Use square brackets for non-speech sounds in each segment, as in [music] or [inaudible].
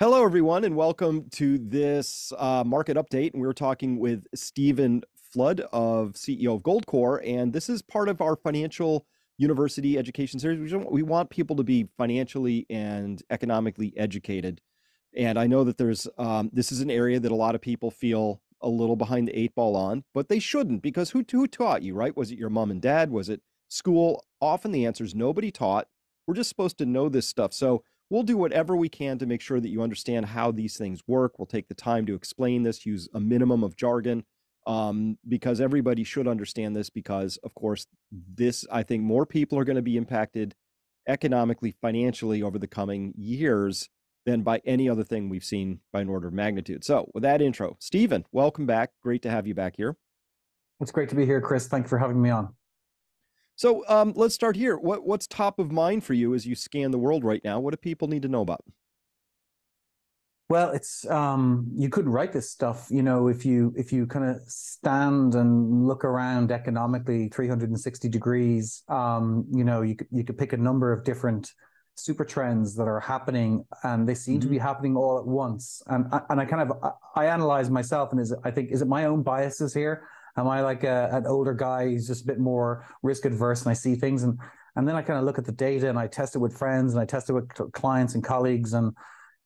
Hello, everyone, and welcome to this uh, market update. And we're talking with Stephen Flood of CEO of GoldCore, and this is part of our financial university education series. We want people to be financially and economically educated, and I know that there's um, this is an area that a lot of people feel a little behind the eight ball on, but they shouldn't because who who taught you, right? Was it your mom and dad? Was it school? Often the answer is nobody taught. We're just supposed to know this stuff. So we'll do whatever we can to make sure that you understand how these things work. We'll take the time to explain this, use a minimum of jargon, um, because everybody should understand this. Because, of course, this, I think more people are going to be impacted economically, financially over the coming years than by any other thing we've seen by an order of magnitude. So, with that intro, Stephen, welcome back. Great to have you back here. It's great to be here, Chris. Thank you for having me on. So um, let's start here. What what's top of mind for you as you scan the world right now? What do people need to know about? Well, it's um, you couldn't write this stuff, you know, if you if you kind of stand and look around economically, 360 degrees. Um, you know, you could you could pick a number of different super trends that are happening, and they seem mm-hmm. to be mm-hmm. happening all at once. And and I kind of I, I analyze myself, and is it, I think is it my own biases here? Am I like a, an older guy who's just a bit more risk adverse and I see things? And and then I kind of look at the data and I test it with friends and I test it with clients and colleagues and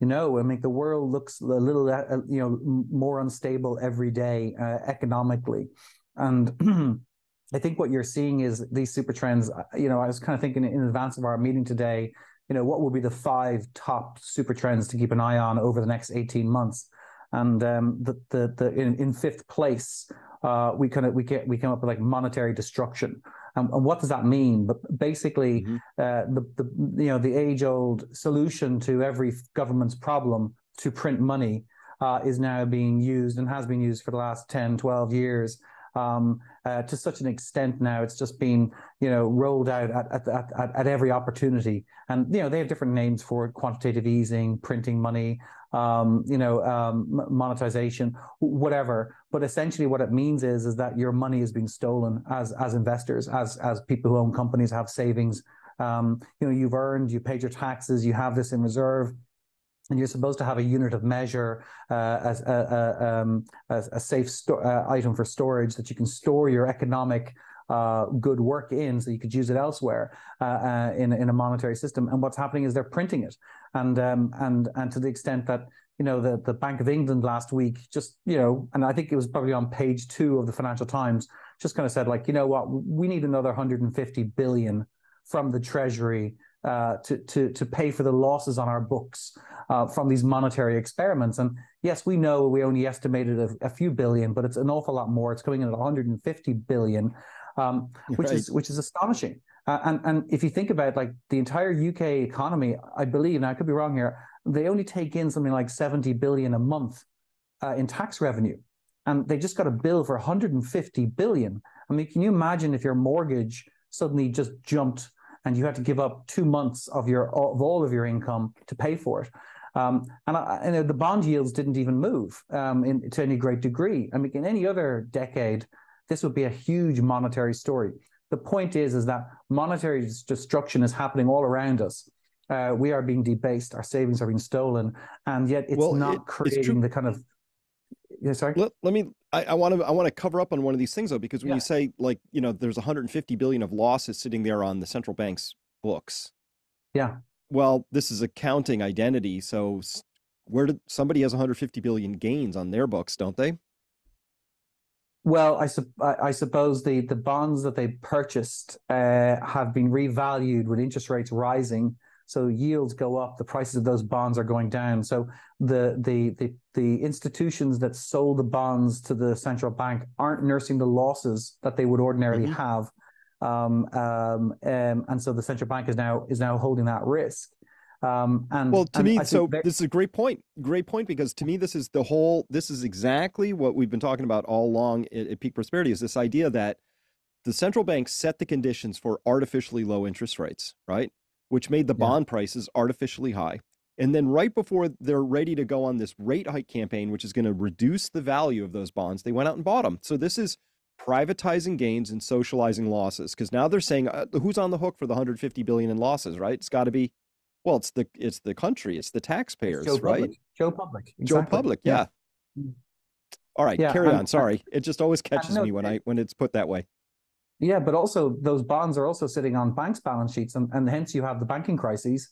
you know I mean the world looks a little uh, you know more unstable every day uh, economically. And [clears throat] I think what you're seeing is these super trends uh, you know I was kind of thinking in advance of our meeting today you know what will be the five top super trends to keep an eye on over the next 18 months? And um, the the, the in, in fifth place uh, we kind of we get we came up with like monetary destruction. Um, and what does that mean? But basically, mm-hmm. uh, the the you know the age old solution to every government's problem to print money uh, is now being used and has been used for the last 10, 12 years. Um, uh, to such an extent now, it's just been you know rolled out at, at, at, at every opportunity, and you know they have different names for it: quantitative easing, printing money, um, you know, um, monetization, whatever. But essentially, what it means is is that your money is being stolen as as investors, as as people who own companies have savings. Um, you know, you've earned, you paid your taxes, you have this in reserve and you're supposed to have a unit of measure uh, as a, a, um, as a safe sto- uh, item for storage that you can store your economic uh, good work in so you could use it elsewhere uh, uh, in, in a monetary system. And what's happening is they're printing it. And, um, and, and to the extent that, you know, the, the Bank of England last week just, you know, and I think it was probably on page two of the Financial Times, just kind of said like, you know what, we need another 150 billion from the Treasury uh, to, to, to pay for the losses on our books uh, from these monetary experiments. And yes, we know we only estimated a, a, few billion, but it's an awful lot more. It's coming in at 150 billion um, which right. is which is astonishing. Uh, and and if you think about like the entire UK economy, I believe, now I could be wrong here, they only take in something like 70 billion a month uh, in tax revenue, and they just got a bill for 150 billion. I mean, can you imagine if your mortgage suddenly just jumped and you had to give up two months of your of all of your income to pay for it? Um, and, I, the bond yields didn't even move um, in, to any great degree. I mean, in any other decade, this would be a huge monetary story. The point is, is that monetary destruction is happening all around us. Uh, we are being debased, our savings are being stolen, and yet it's well, not it, creating the kind of. Yeah, sorry. Let, let me. I want to. I want to cover up on one of these things though, because when yeah. you say like you know, there's 150 billion of losses sitting there on the central bank's books. Yeah. Well, this is accounting identity, so where did somebody has 150 billion gains on their books, don't they? Well, I, su- I, suppose the, the bonds that they purchased uh, have been revalued with interest rates rising. So yields go up, the prices of those bonds are going down. So the the the, the institutions that sold the bonds to the central bank aren't nursing the losses that they would ordinarily mm-hmm. have. Um, um, um, and so the central bank is now is now holding that risk. Um, and well, to and me, so this is a great point. Great point because to me, this is the whole. This is exactly what we've been talking about all along at, at Peak Prosperity. Is this idea that the central bank set the conditions for artificially low interest rates, right? Which made the yeah. bond prices artificially high. And then right before they're ready to go on this rate hike campaign, which is going to reduce the value of those bonds, they went out and bought them. So this is privatizing gains and socializing losses because now they're saying uh, who's on the hook for the 150 billion in losses, right? It's got to be Well, it's the it's the country, it's the taxpayers, Joe right? Public. Joe Public. Joe. Public, yeah. Mm. All right, Yeah, carry and- on. Sorry, it just always catches no, me when I when it's put that way. Yeah, but also those bonds are also sitting on banks' balance sheets, and, and hence you have the banking crises,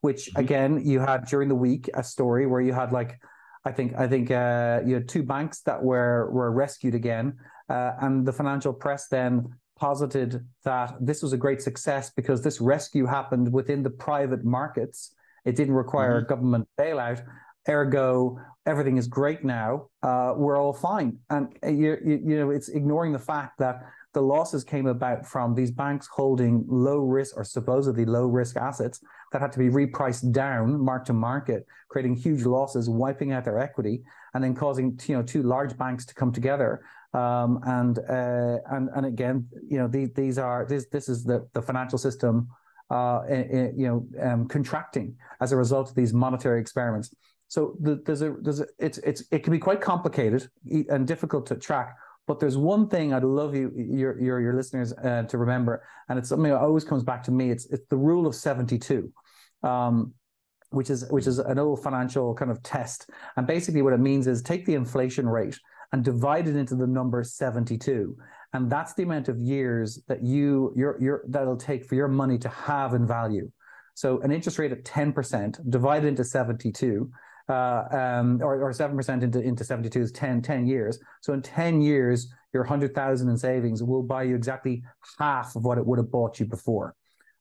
which Mhm. again you had during the week a story where you had like, I think I think uh, you had two banks that were were rescued again, uh, and the financial press then posited that this was a great success because this rescue happened within the private markets. It didn't require a government bailout. Ergo, everything is great now. Uh, we're all fine, and uh, you, you you know it's ignoring the fact that the losses came about from these banks holding low risk or supposedly low risk assets that had to be repriced down mark to market, creating huge losses, wiping out their equity, and then causing you know two large banks to come together. Um, and uh, and and again, you know these these are this this is the the financial system, uh, you know, um, contracting as a result of these monetary experiments. So the, there's a there's a, it's it's it can be quite complicated and difficult to track. But there's one thing I'd love you your your your listeners uh, to remember, and it's something that always comes back to me. It's it's the rule of seventy two. Um, which is which is an old financial kind of test, and basically what it means is take the inflation rate and divide it into the number seventy two, and that's the amount of years that you your your that'll take for your money to have in value. So an interest rate at ten percent divided into seventy two uh, um, or, or 7% into, into 72 is 10, 10 years. So in 10 years, your 100,000 in savings will buy you exactly half of what it would have bought you before.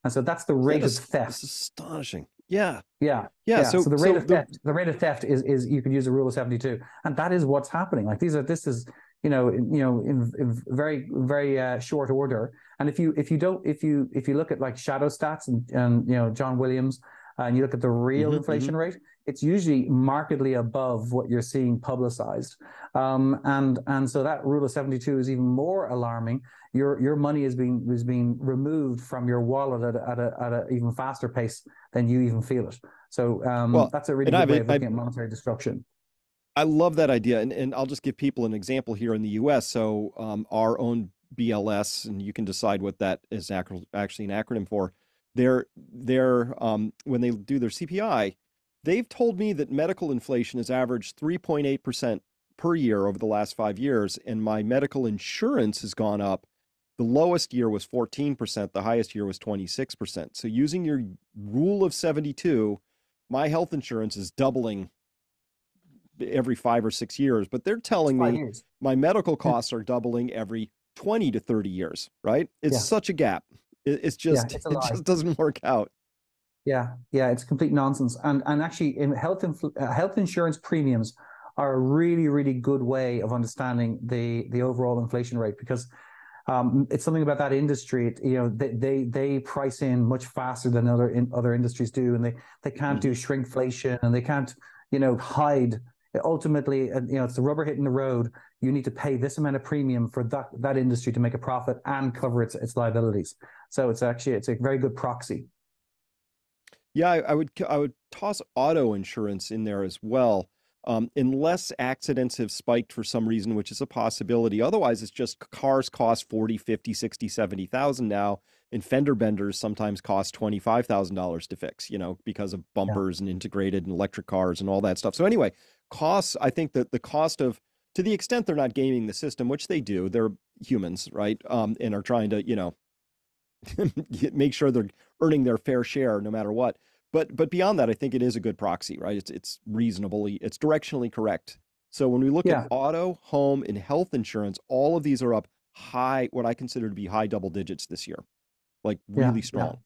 And so that's the rate That is- of theft. It's astonishing. Yeah. Yeah. Yeah. Yeah. So, So, the rate so of the- theft, the rate of theft is, is you could use a rule of 72. And that is what's happening. Like these are, this is, you know, in, you know, in, in very, very uh, short order. And if you, if you don't, if you, if you look at like shadow stats and, and, you know, John Williams, uh, and you look at the real Mhm, inflation rate, it's usually markedly above what you're seeing publicized. Um, and and so that rule of 72 is even more alarming. Your your money is being is being removed from your wallet at a, at a, at a even faster pace than you even feel it. So um, Well, that's a really good I've- way of looking I've- at monetary destruction. I love that idea, and, and I'll just give people an example here in the U.S. So um, our own BLS, and you can decide what that is actually an acronym for. They're they're um, when they do their CPI, they've told me that medical inflation has averaged 3.8 percent per year over the last five years, and my medical insurance has gone up. The lowest year was 14 percent. The highest year was 26 percent. So using your rule of 72, my health insurance is doubling every five or six years, but they're telling me years. my medical costs are doubling every 20 to 30 years, right? It's Yeah. such a gap. It, it's just, it's it just doesn't work out. Yeah, yeah, it's complete nonsense. And and actually, in health infl- uh, health insurance premiums are a really really good way of understanding the the overall inflation rate because um, it's something about that industry. It, you know, they, they they price in much faster than other in other industries do, and they they can't do shrinkflation and they can't you know hide. Ultimately, uh, you know, it's the rubber hitting the road. You need to pay this amount of premium for that that industry to make a profit and cover its its liabilities. So it's actually it's a very good proxy. Yeah, I, I would I would toss auto insurance in there as well. Um, unless accidents have spiked for some reason, which is a possibility. Otherwise, it's just cars cost 40, 50, 60, 70,000 now. And fender benders sometimes cost $25,000 to fix, you know, because of bumpers and integrated and electric cars and all that stuff. So anyway, costs, I think that the cost of, to the extent they're not gaming the system, which they do, they're humans, right? Um, and are trying to, you know, [laughs] make sure they're earning their fair share no matter what. But but beyond that, I think it is a good proxy, right? It's it's reasonably, it's directionally correct. So when we look Yeah. at auto, home, and health insurance, all of these are up high, what I consider to be high double digits this year, like really yeah. strong.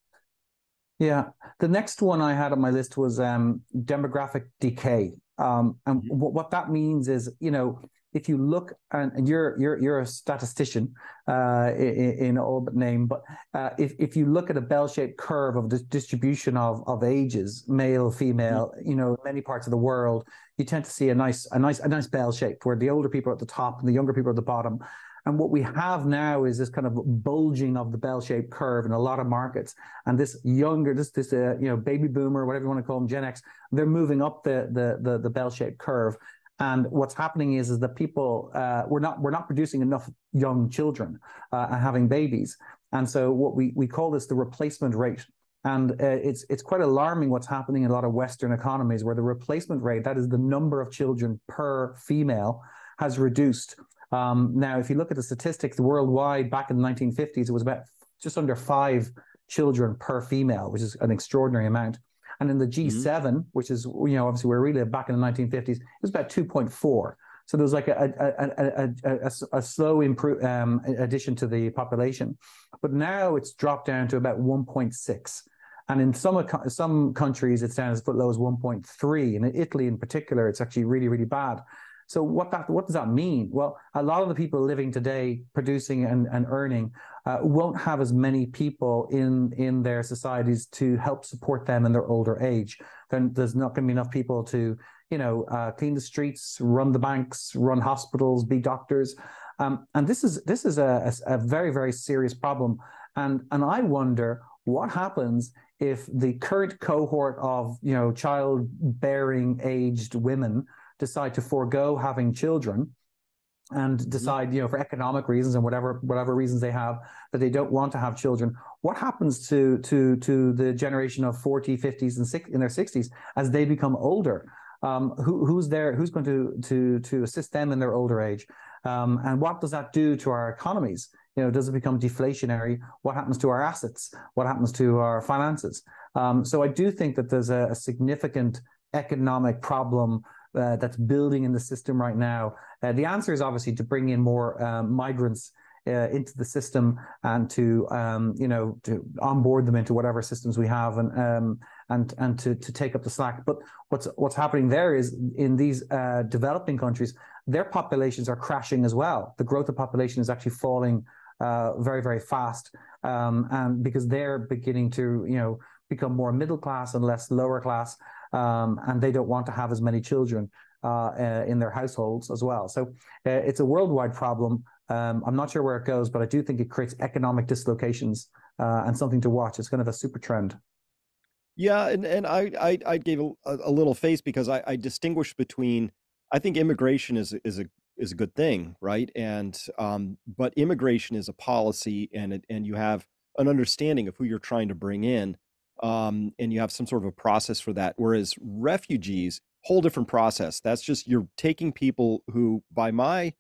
Yeah. The next one I had on my list was um, demographic decay. Um, and Mhm. what, what that means is, you know, if you look and, you're you're you're a statistician uh, in, in all but name, but uh, if if you look at a bell-shaped curve of the distribution of of ages, male, female, you know, many parts of the world, you tend to see a nice a nice a nice bell shape where the older people are at the top and the younger people are at the bottom. And what we have now is this kind of bulging of the bell-shaped curve in a lot of markets. And this younger, this this uh, you know baby boomer, whatever you want to call them, Gen X, they're moving up the the the, the bell-shaped curve. And what's happening is is that people uh, we're not we're not producing enough young children uh, and having babies. And so what we we call this the replacement rate And uh, it's it's quite alarming what's happening in a lot of Western economies where the replacement rate, that is the number of children per female, has reduced. Um, now, if you look at the statistics worldwide, back in the 1950s, it was about just under five children per female, which is an extraordinary amount. And in the G7, mm-hmm. which is, you know, obviously where we live back in the 1950s, it was about 2.4. So there was like a, a, a, a, a slow improve, um, addition to the population. But now it's dropped down to about 1.6. And in some some countries, it's down as low as 1.3. In Italy, in particular, it's actually really, really bad. So what that what does that mean? Well, a lot of the people living today, producing and, and earning, uh, won't have as many people in in their societies to help support them in their older age. Then there's not going to be enough people to you know uh, clean the streets, run the banks, run hospitals, be doctors. Um, and this is this is a, a, a very very serious problem. And and I wonder what happens if the current cohort of you know childbearing aged women decide to forego having children and mm-hmm. decide, you know, for economic reasons and whatever whatever reasons they have that they don't want to have children, what happens to to to the generation of 40, 50s and six, in their 60s as they become older? Um, who, who's there? Who's going to to to assist them in their older age? Um, and what does that do to our economies? You know, does it become deflationary? What happens to our assets? What happens to our finances? Um, so I do think that there's a, a significant economic problem uh, that's building in the system right now? Uh, the answer is obviously to bring in more um, migrants uh, into the system and to um, you know to onboard them into whatever systems we have and um, and and to to take up the slack. But what's what's happening there is in these uh, developing countries, their populations are crashing as well. The growth of population is actually falling uh, very very fast, um, and because they're beginning to you know become more middle class and less lower class um, and they don't want to have as many children uh, uh, in their households as well. So uh, it's a worldwide problem. Um, I'm not sure where it goes, but I do think it creates economic dislocations uh, and something to watch. It's kind of a super trend. Yeah, and, and I, I, I gave a, a little face because I, I distinguish between I think immigration is is a is a good thing, right? And um, but immigration is a policy, and it, and you have an understanding of who you're trying to bring in um, and you have some sort of a process for that. Whereas refugees, whole different process. That's just you're taking people who, by my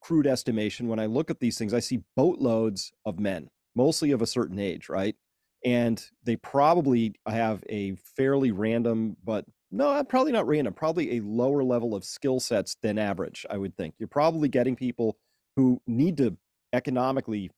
crude estimation, when I look at these things, I see boatloads of men, mostly of a certain age, right? And they probably have a fairly random, but no, probably not random, probably a lower level of skill sets than average, I would think. You're probably getting people who need to economically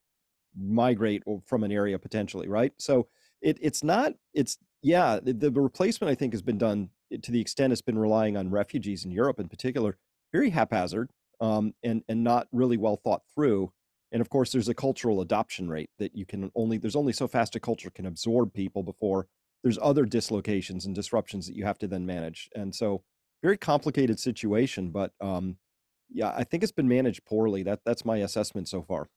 migrate from an area potentially, right? So it it's not it's yeah the, the replacement I think has been done eh, to the extent it's been relying on refugees in Europe in particular very haphazard um, and and not really well thought through. And of course, there's a cultural adoption rate that you can only there's only so fast a culture can absorb people before there's other dislocations and disruptions that you have to then manage. And so, very complicated situation, but um, yeah, I think it's been managed poorly. That that's my assessment so far.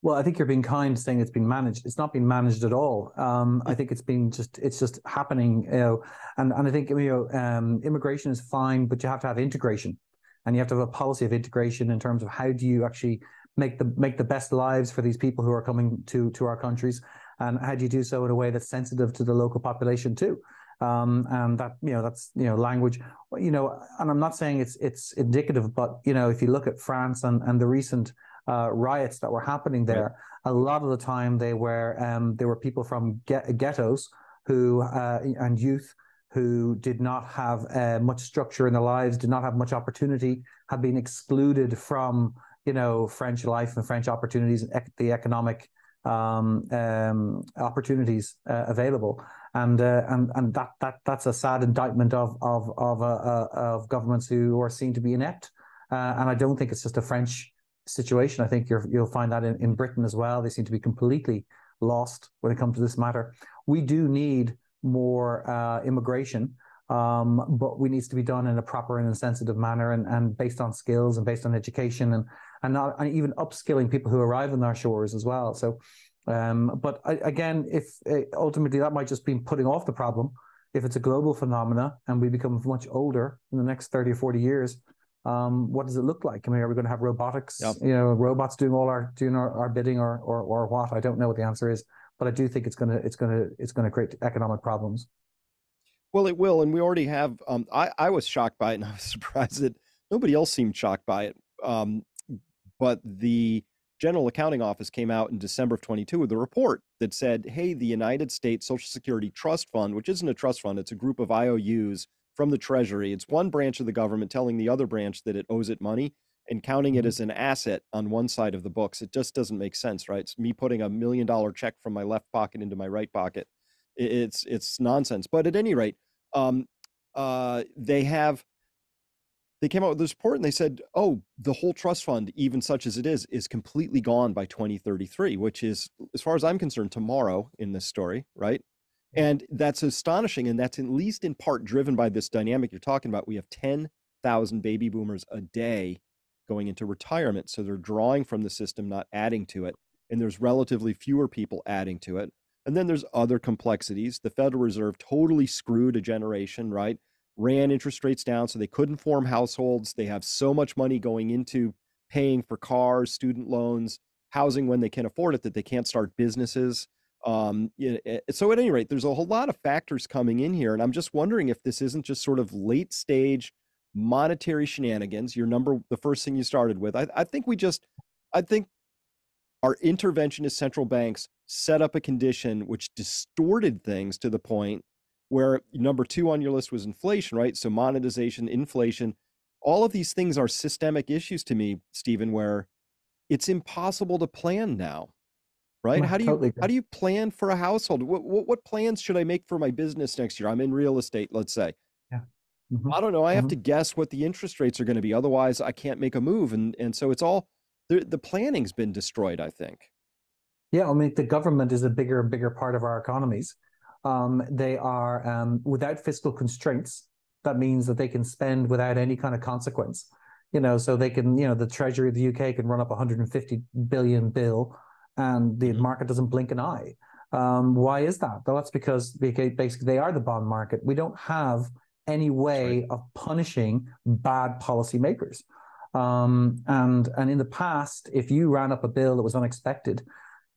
Well, I think you're being kind saying it's been managed. It's not been managed at all. Um, I think it's been just it's just happening. You know, and and I think you know um, immigration is fine, but you have to have integration, and you have to have a policy of integration in terms of how do you actually make the make the best lives for these people who are coming to to our countries, and how do you do so in a way that's sensitive to the local population too. Um, and that you know that's you know language you know and i'm not saying it's it's indicative but you know if you look at france and and the recent uh, riots that were happening there, right. a lot of the time they were um, there were people from get- ghettos who uh, and youth who did not have uh, much structure in their lives, did not have much opportunity, had been excluded from you know French life and French opportunities, ec- the economic um, um, opportunities uh, available, and uh, and and that that that's a sad indictment of of of, uh, of governments who are seen to be inept, uh, and I don't think it's just a French situation. I think you will find that in, in Britain as well. They seem to be completely lost when it comes to this matter. We do need more uh, immigration, um, but we needs to be done in a proper and sensitive manner and, and based on skills and based on education and and not and even upskilling people who arrive on our shores as well. So, um, but I, again, if uh, ultimately that might just be putting off the problem. If it's a global phenomena and we become much older in the next 30 or 40 years, um, what does it look like? I mean, are we going to have robotics? Yep. You know, robots doing all our doing our, our bidding, or, or or what? I don't know what the answer is, but I do think it's gonna it's gonna it's gonna create economic problems. Well, it will, and we already have. Um, I I was shocked by it, and I was [laughs] surprised that nobody else seemed shocked by it. Um, but the General Accounting Office came out in December of 22 with a report that said, "Hey, the United States Social Security Trust Fund, which isn't a trust fund, it's a group of IOUs from the Treasury. It's one branch of the government telling the other branch that it owes it money." and counting it mm-hmm. as an asset on one side of the books. It just doesn't make sense, right? It's me putting a million dollar check from my left pocket into my right pocket. It's it's nonsense. But at any rate, um, uh, they have they came out with this report and they said, oh, the whole trust fund, even such as it is, is completely gone by 2033, which is, as far as I'm concerned, tomorrow in this story, right? And that's astonishing. And that's at least in part driven by this dynamic you're talking about. We have 10,000 baby boomers a day going into retirement. So they're drawing from the system, not adding to it. And there's relatively fewer people adding to it. And then there's other complexities. The Federal Reserve totally screwed a generation, right? Ran interest rates down so they couldn't form households. They have so much money going into paying for cars, student loans, housing when they can afford it that they can't start businesses. Um, so at any rate, there's a whole lot of factors coming in here, and I'm just wondering if this isn't just sort of late stage monetary shenanigans. Your number, the first thing you started with. I, I think we just, I think our interventionist central banks set up a condition which distorted things to the point where number two on your list was inflation, right? So monetization, inflation, all of these things are systemic issues to me, Stephen, where it's impossible to plan now. Right? how do you totally how do you plan for a household? What, what, what plans should I make for my business next year? I'm in real estate, let's say. Mm-hmm. I don't know. I have mm-hmm. to guess what the interest rates are going to be. Otherwise, I can't make a move. And and so it's all the, the planning's been destroyed. I think. Yeah, I mean the government is a bigger and bigger part of our economies. Um, they are um, without fiscal constraints. That means that they can spend without any kind of consequence. You know, so they can. You know, the Treasury of the UK can run up 150 billion bill, and the mm-hmm. market doesn't blink an eye. Um, why is that? Well, that's because basically they are the bond market. We don't have any way of punishing bad policymakers. Um, and and in the past, if you ran up a bill that was unexpected,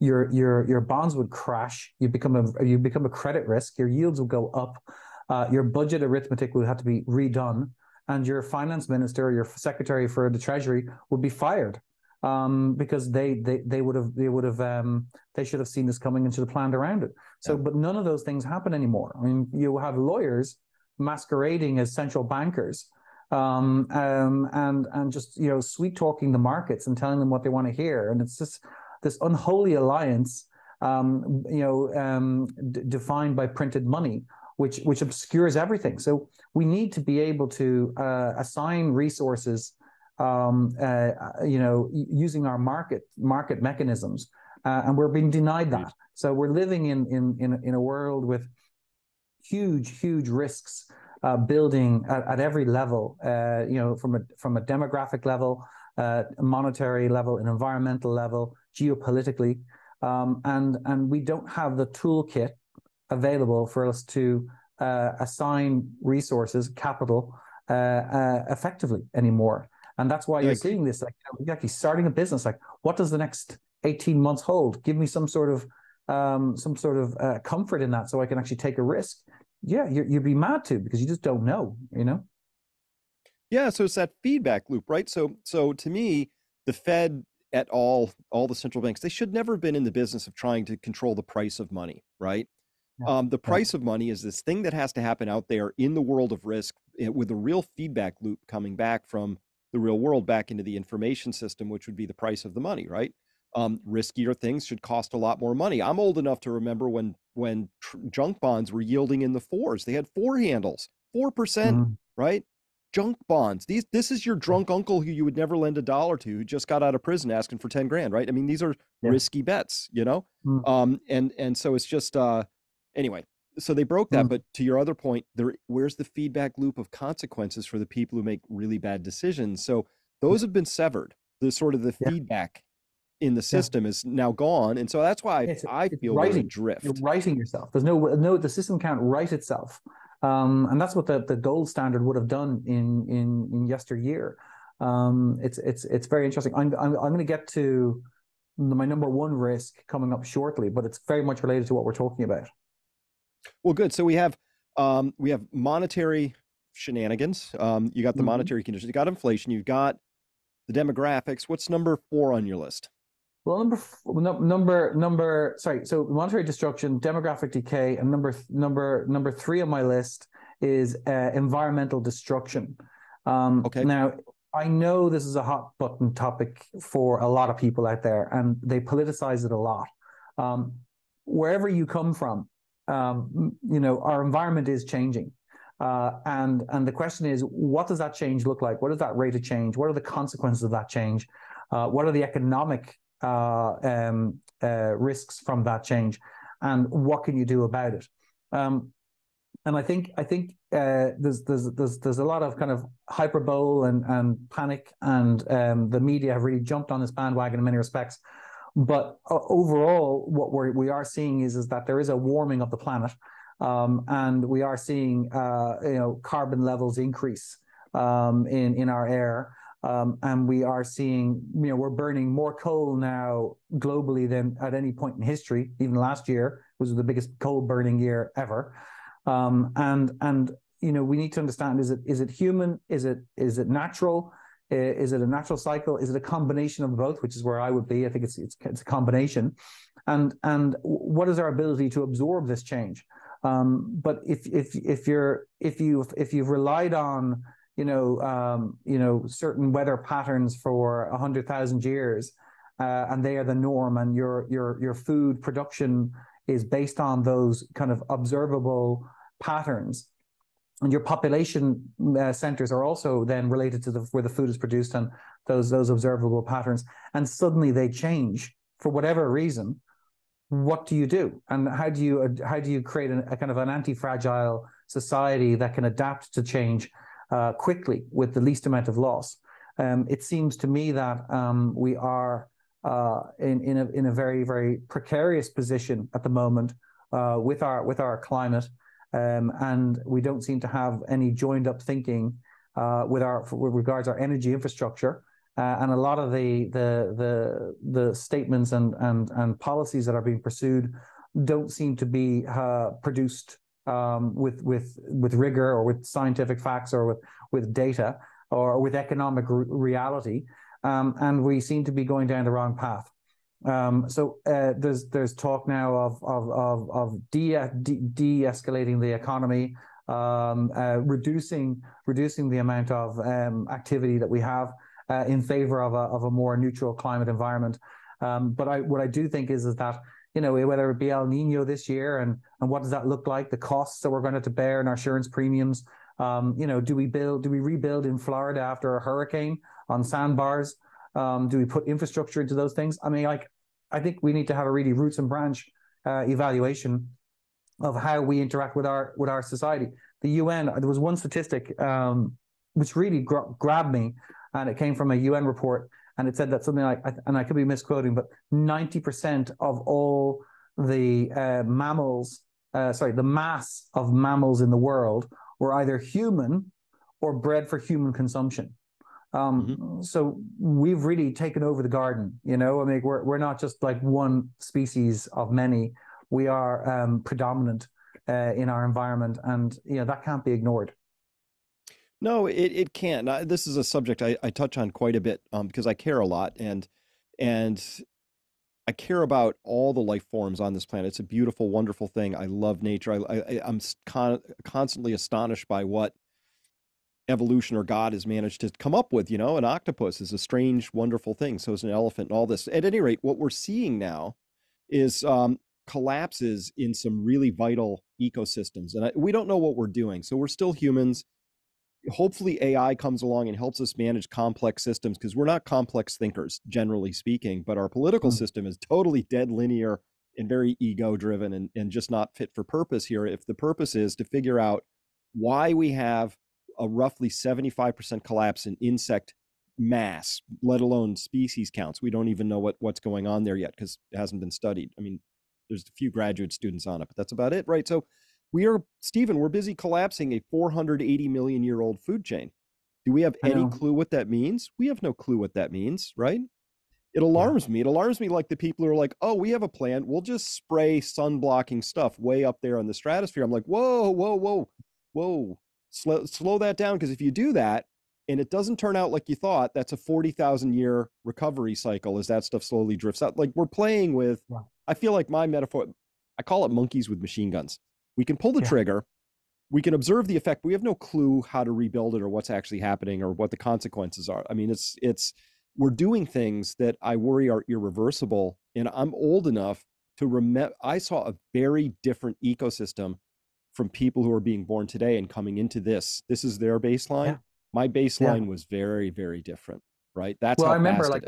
your your your bonds would crash. You become a you become a credit risk. Your yields would go up. Uh, your budget arithmetic would have to be redone, and your finance minister or your secretary for the treasury would be fired um, because they they they would have they would have um, they should have seen this coming and should have planned around it. So, yeah. but none of those things happen anymore. I mean, you have lawyers masquerading as central bankers um, um, and and just you know sweet talking the markets and telling them what they want to hear, and it's just this unholy alliance, um, you know, um, d- defined by printed money, which which obscures everything. So we need to be able to uh, assign resources, um, uh, you know, using our market market mechanisms, uh, and we're being denied that. So we're living in in in, in a world with huge, huge risks uh, building at, at, every level. Uh, you know, from a from a demographic level, uh, monetary level, an environmental level, geopolitically, um, and and we don't have the toolkit available for us to uh, assign resources, capital, uh, uh, effectively anymore. And that's why you're seeing this. Like, you know, actually starting a business. Like, what does the next 18 months hold? Give me some sort of um, some sort of uh, comfort in that so I can actually take a risk, yeah, you would be mad to because you just don't know, you know? Yeah, so it's that feedback loop, right? So so to me, the Fed at all all the central banks, they should never have been in the business of trying to control the price of money, right? Um, the price of money is this thing that has to happen out there in the world of risk eh, with a real feedback loop coming back from the real world back into the information system, which would be the price of the money, right? um, riskier things should cost a lot more money. I'm old enough to remember when when tr- junk bonds were yielding in the fours. They had four handles, four percent, mm. right? Junk bonds. These this is your drunk uncle who you would never lend a dollar to, who just got out of prison asking for ten grand, right? I mean, these are yeah. risky bets, you know. Mm. Um, and and so it's just uh, anyway. So they broke that, mm. but to your other point, there where's the feedback loop of consequences for the people who make really bad decisions? So those have been severed. The sort of the yeah. feedback in the system yeah. is now gone, and so that's why it's, I feel writing. drift. You're righting yourself. There's no no the system can't right itself, um, and that's what the, the gold standard would have done in in in yesteryear. Um, it's it's it's very interesting. I'm I'm, I'm going to get to my number one risk coming up shortly, but it's very much related to what we're talking about. Well, good. So we have um, we have monetary shenanigans. Um, you got the mm-hmm. monetary conditions. You got inflation. You've got the demographics. What's number four on your list? Well, number number number sorry. So monetary destruction, demographic decay, and number number number three on my list is uh, environmental destruction. Um, okay. Now, I know this is a hot button topic for a lot of people out there, and they politicize it a lot. Um, wherever you come from, um, you know, our environment is changing. Uh, and and the question is, what does that change look like? What is that rate of change? What are the consequences of that change? Uh, what are the economic uh, um, uh, risks from that change, and what can you do about it? Um, and I think I think uh, there's there's there's there's a lot of kind of hyperbole and and panic, and um, the media have really jumped on this bandwagon in many respects. But uh, overall, what we're we are seeing is is that there is a warming of the planet. Um, and we are seeing uh, you know carbon levels increase um, in in our air. Um, and we are seeing, you know, we're burning more coal now globally than at any point in history. Even last year was the biggest coal burning year ever. Um, and and you know, we need to understand: is it is it human? Is it is it natural? Is it a natural cycle? Is it a combination of both? Which is where I would be. I think it's it's, it's a combination. And and what is our ability to absorb this change? Um, but if if if you're if you if you've relied on you know um, you know certain weather patterns for a hundred thousand years, uh, and they are the norm, and your your your food production is based on those kind of observable patterns, and your population uh, centers are also then related to the where the food is produced and those those observable patterns, and suddenly they change for whatever reason. What do you do? And how do you how do you create a, a kind of an anti-fragile society that can adapt to change uh, quickly with the least amount of loss? Um, it seems to me that um, we are uh, in in a in a very very precarious position at the moment uh, with our with our climate um, and we don't seem to have any joined up thinking uh, with our with regards our energy infrastructure uh, and a lot of the the the the statements and and and policies that are being pursued don't seem to be uh, produced um, with with with rigor or with scientific facts or with with data or with economic re- reality, um, and we seem to be going down the wrong path. Um, so uh, there's there's talk now of of of, of de de escalating the economy, um, uh, reducing reducing the amount of um, activity that we have uh, in favor of a, of a more neutral climate environment. Um, but I, what I do think is, is that, you know, whether it be El Nino this year and, and what does that look like, the costs that we're going to have to bear in our insurance premiums, um, you know, do we build, do we rebuild in Florida after a hurricane on sandbars? Um, do we put infrastructure into those things? I mean, like, I think we need to have a really roots and branch uh, evaluation of how we interact with our with our society. The UN, there was one statistic um, which really gra- grabbed me, and it came from a UN report, and it said that something like, and I could be misquoting, but ninety percent of all the uh, mammals, uh, sorry, the mass of mammals in the world were either human or bred for human consumption. Um, mm-hmm. So we've really taken over the garden. You know, I mean, we're we're not just like one species of many. We are um, predominant uh, in our environment, and you know that can't be ignored. No, it, it can't. I, this is a subject I, I touch on quite a bit um, because I care a lot and and I care about all the life forms on this planet. It's a beautiful, wonderful thing. I love nature. I, I I'm con- constantly astonished by what evolution or God has managed to come up with. You know, an octopus is a strange, wonderful thing. So is an elephant and all this. At any rate, what we're seeing now is um, collapses in some really vital ecosystems, and I, we don't know what we're doing. So we're still humans hopefully AI comes along and helps us manage complex systems because we're not complex thinkers, generally speaking, but our political mm. system is totally dead linear and very ego driven and, and just not fit for purpose here. If the purpose is to figure out why we have a roughly 75% collapse in insect mass, let alone species counts, we don't even know what, what's going on there yet because it hasn't been studied. I mean, there's a few graduate students on it, but that's about it, right? So we are, Stephen, we're busy collapsing a 480 million year old food chain. Do we have any clue what that means? We have no clue what that means, right? it alarms yeah. me. It alarms me like the people who are like, oh, we have a plan. We'll just spray sun blocking stuff way up there in the stratosphere. I'm like, whoa, whoa, whoa, whoa. Slow, slow that down. Because if you do that and it doesn't turn out like you thought, that's a 40,000 year recovery cycle as that stuff slowly drifts out. Like we're playing with, wow. I feel like my metaphor, I call it monkeys with machine guns. We can pull the yeah. trigger, we can observe the effect, but we have no clue how to rebuild it or what's actually happening or what the consequences are. I mean, it's, it's, we're doing things that I worry are irreversible. And I'm old enough to remember, I saw a very different ecosystem from people who are being born today and coming into this. This is their baseline. Yeah. My baseline yeah. was very, very different. Right. That's well, I remember like,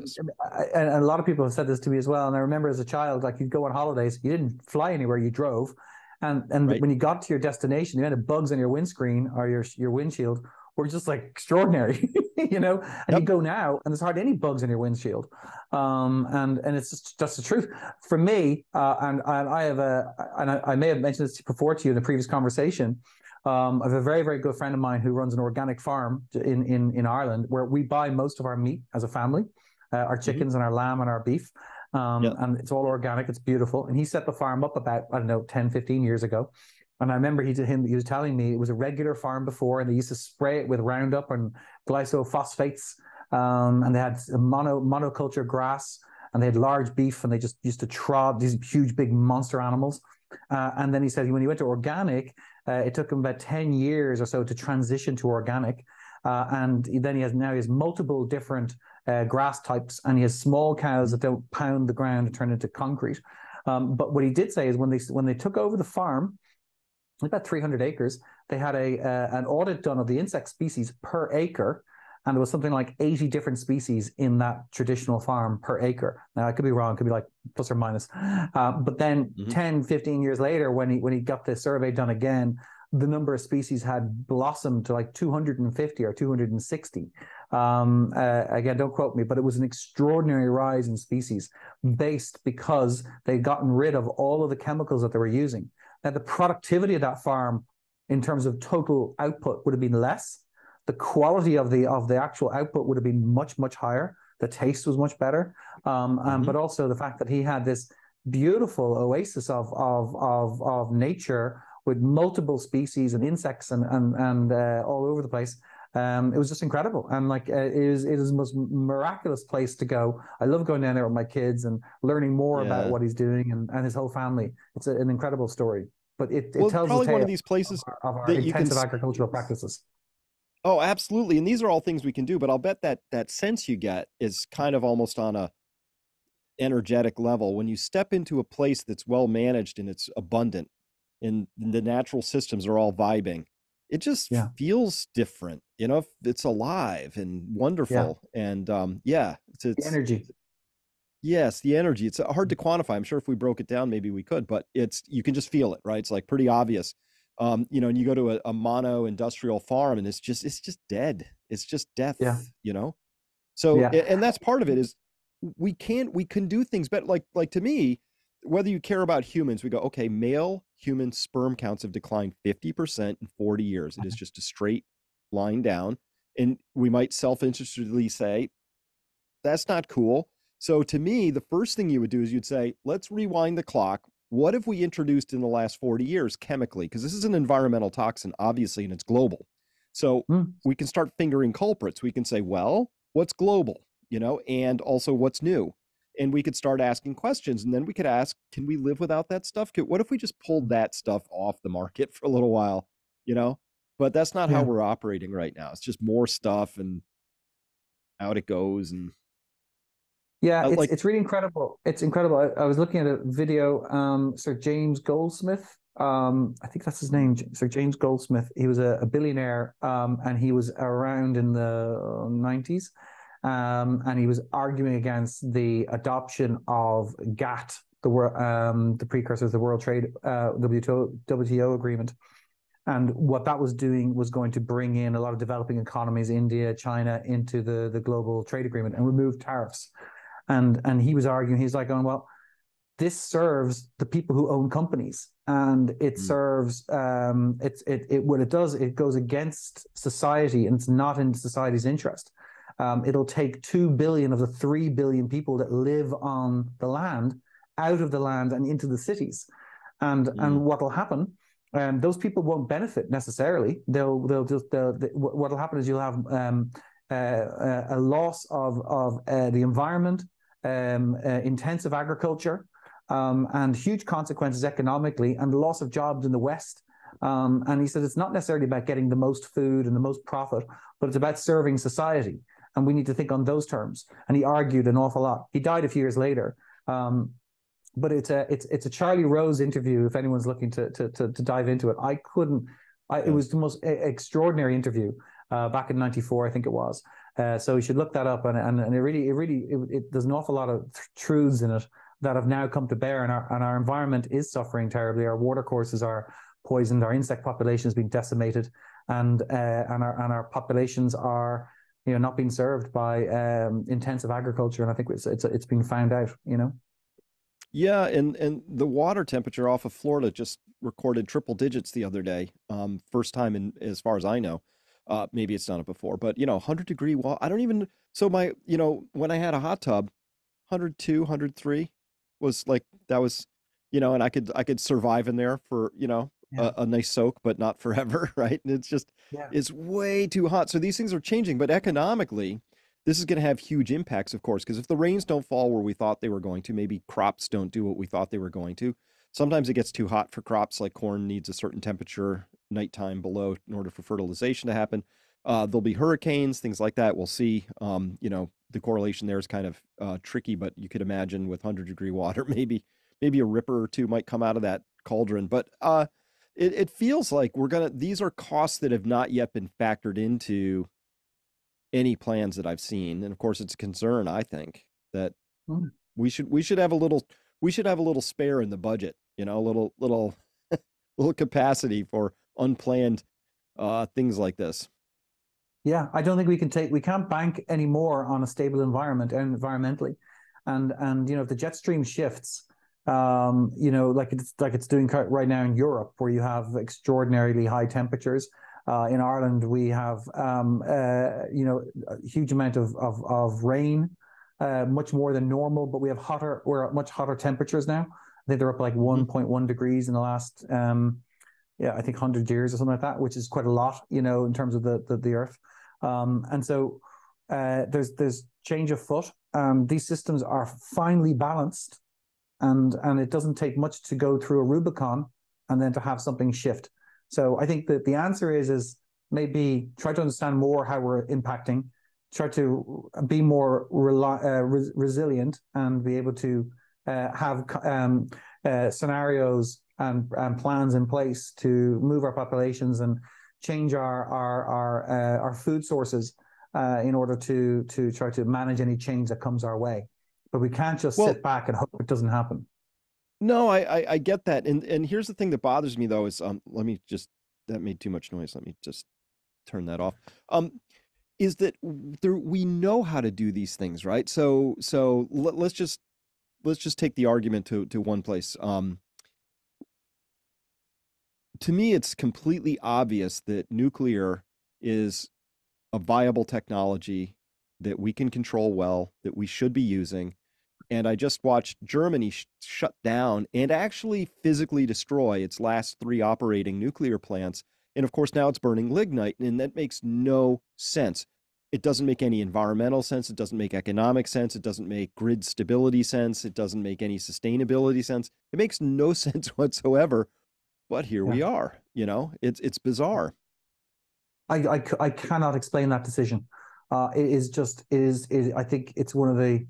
I, and a lot of people have said this to me as well. And I remember as a child, like you'd go on holidays, you didn't fly anywhere, you drove. And and right. when you got to your destination, the amount of bugs on your windscreen or your your windshield were just like extraordinary, [laughs] [laughs] you know. And yep. you go now, and there's hardly any bugs in your windshield, um, and and it's just just the truth. For me, uh, and, and I have a, and I, I, may have mentioned this before to you in a previous conversation. Um, I have a very very good friend of mine who runs an organic farm in in in Ireland where we buy most of our meat as a family, uh, our mm-hmm. chickens mm-hmm. and our lamb and our beef. Um, yep. and it's all organic. It's beautiful. And he set the farm up about, I don't know, 10, 15 years ago. And I remember he did him, he was telling me it was a regular farm before, and they used to spray it with Roundup and glyphosate. Um, and they had mono monoculture grass, and they had large beef, and they just used to trod these huge, big monster animals. Uh, and then he said when he went to organic, uh, it took him about ten years or so to transition to organic. Uh, and then he has now he has multiple different uh, grass types, and he has small cows that don't pound the ground and turn into concrete. Um, but what he did say is when they when they took over the farm, about 300 acres. They had a uh, an audit done of the insect species per acre, and there was something like 80 different species in that traditional farm per acre. Now I could be wrong, could be like plus or minus. Uh, but then mm-hmm. 10, 15 years later, when he when he got the survey done again, the number of species had blossomed to like 250 or 260. Um, uh, again, don't quote me, but it was an extraordinary rise in species based because they'd gotten rid of all of the chemicals that they were using. Now, the productivity of that farm in terms of total output would have been less. The quality of the of the actual output would have been much much higher. The taste was much better, um, mm-hmm. but also the fact that he had this beautiful oasis of of of of nature with multiple species and insects and and and uh, all over the place. Um, it was just incredible, and like uh, it is it is the most miraculous place to go. I love going down there with my kids and learning more yeah. about what he's doing and, and his whole family. It's a, an incredible story but it, it well, tells probably one of these places of our, of our that intensive can... agricultural practices. Oh, absolutely. And these are all things we can do, but I'll bet that that sense you get is kind of almost on a energetic level when you step into a place that's well managed and it's abundant and the natural systems are all vibing. It just yeah. feels different, you know. It's alive and wonderful, yeah. and um, yeah, it's, it's energy. Yes, the energy. It's hard to quantify. I'm sure if we broke it down, maybe we could, but it's you can just feel it, right? It's like pretty obvious. Um, you know, and you go to a, a mono industrial farm and it's just it's just dead. It's just death. Yeah. You know? So yeah. and that's part of it is we can't we can do things better. Like like to me, whether you care about humans, we go, okay, male human sperm counts have declined 50% in 40 years. It is just a straight line down. And we might self-interestedly say, that's not cool so to me, the first thing you would do is you'd say, let's rewind the clock. What have we introduced in the last 40 years chemically? Because this is an environmental toxin, obviously, and it's global. So mm. we can start fingering culprits. We can say, well, what's global? You know, and also what's new? And we could start asking questions. And then we could ask, can we live without that stuff? What if we just pulled that stuff off the market for a little while? You know? But that's not yeah. how we're operating right now. It's just more stuff and out it goes and yeah, it's, like, it's really incredible. It's incredible. I, I was looking at a video. Um, Sir James Goldsmith. Um, I think that's his name, Sir James Goldsmith. He was a, a billionaire, um, and he was around in the nineties, um, and he was arguing against the adoption of GATT, the um, the precursors, the World Trade uh, WTO, WTO agreement. And what that was doing was going to bring in a lot of developing economies, India, China, into the, the global trade agreement and remove tariffs and and he was arguing he's like going well this serves the people who own companies and it mm. serves um it's it, it what it does it goes against society and it's not in society's interest Um, it'll take two billion of the three billion people that live on the land out of the land and into the cities. And mm. and what will happen? Um, those people won't benefit necessarily. They'll they'll just they'll, they, what will happen is you'll have um, uh, a loss of of uh, the environment, um, uh, intensive agriculture, um, and huge consequences economically, and the loss of jobs in the West. Um, and he said it's not necessarily about getting the most food and the most profit, but it's about serving society. And we need to think on those terms. And he argued an awful lot. He died a few years later. Um, but it's a it's it's a Charlie Rose interview. If anyone's looking to to to, to dive into it, I couldn't. I, it was the most extraordinary interview uh, back in '94, I think it was. Uh, so you should look that up, and and, and it really it really it, it, there's an awful lot of truths in it that have now come to bear, and our and our environment is suffering terribly. Our water courses are poisoned. Our insect population has been decimated, and uh, and our and our populations are you know not being served by um, intensive agriculture. And I think it's it's it's been found out. You know. Yeah, and and the water temperature off of Florida just recorded triple digits the other day. Um, first time in as far as I know. Uh, maybe it's done it before, but you know, 100 degree wall. I don't even. So my, you know, when I had a hot tub, 102, 103 was like that was, you know, and I could I could survive in there for you know yeah. a, a, nice soak, but not forever, [laughs] right? And it's just yeah. it's way too hot. So these things are changing, but economically, this is going to have huge impacts, of course, because if the rains don't fall where we thought they were going to, maybe crops don't do what we thought they were going to. Sometimes it gets too hot for crops, like corn needs a certain temperature nighttime below in order for fertilization to happen. Uh, there'll be hurricanes, things like that. We'll see. Um, you know, the correlation there is kind of uh, tricky, but you could imagine with 100 degree water, [laughs] maybe maybe a ripper or two might come out of that cauldron. But uh, it, it feels like we're gonna. These are costs that have not yet been factored into any plans that I've seen, and of course, it's a concern. I think that mm. we should we should have a little we should have a little spare in the budget. You know, a little little [laughs] little capacity for unplanned uh, things like this. Yeah, I don't think we can take we can't bank anymore on a stable environment and environmentally, and and you know if the jet stream shifts, um, you know like it's like it's doing right now in Europe where you have extraordinarily high temperatures uh, in Ireland, we have um, uh, you know a huge amount of of, of rain, uh, much more than normal. But we have hotter, we're at much hotter temperatures now. I think they're up like 1.1 mm-hmm. degrees in the last, um, yeah, I think 100 years or something like that, which is quite a lot, you know, in terms of the the, the Earth. Um, and so uh, there's there's change of foot. Um, these systems are finely balanced, and and it doesn't take much to go through a Rubicon and then to have something shift. So I think that the answer is is maybe try to understand more how we're impacting, try to be more uh, re- resilient, and be able to uh, have um, uh, scenarios and, and plans in place to move our populations and change our our our uh, our food sources uh, in order to to try to manage any change that comes our way. But we can't just well, sit back and hope it doesn't happen. No, I, I, I get that, and and here's the thing that bothers me though is um let me just that made too much noise. Let me just turn that off. Um, is that there we know how to do these things, right? So so let, let's just let's just take the argument to to one place. Um, to me, it's completely obvious that nuclear is a viable technology that we can control well, that we should be using, and I just watched Germany sh- shut down and actually physically destroy its last three operating nuclear plants. And of course, now it's burning lignite, and that makes no sense. It doesn't make any environmental sense. It doesn't make economic sense. It doesn't make grid stability sense. It doesn't make any sustainability sense. It makes [laughs] no sense whatsoever. But here yeah. we are. You know, it's it's bizarre. I, I, I cannot explain that decision. Uh, it is just it is, it is I think it's one of the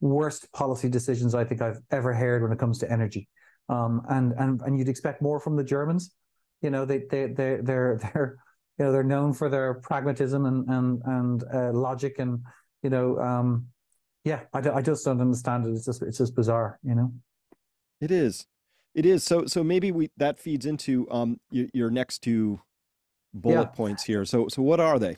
worst policy decisions I think I've ever heard when it comes to energy. Um, and and and you'd expect more from the Germans. You know, they they they they're [laughs] they're you know they're known for their pragmatism and and and uh, logic and you know um, yeah I, I just don't understand it. It's just it's just bizarre. You know, it is. It is so. So maybe we that feeds into um your, your next two bullet yeah. points here. So so what are they?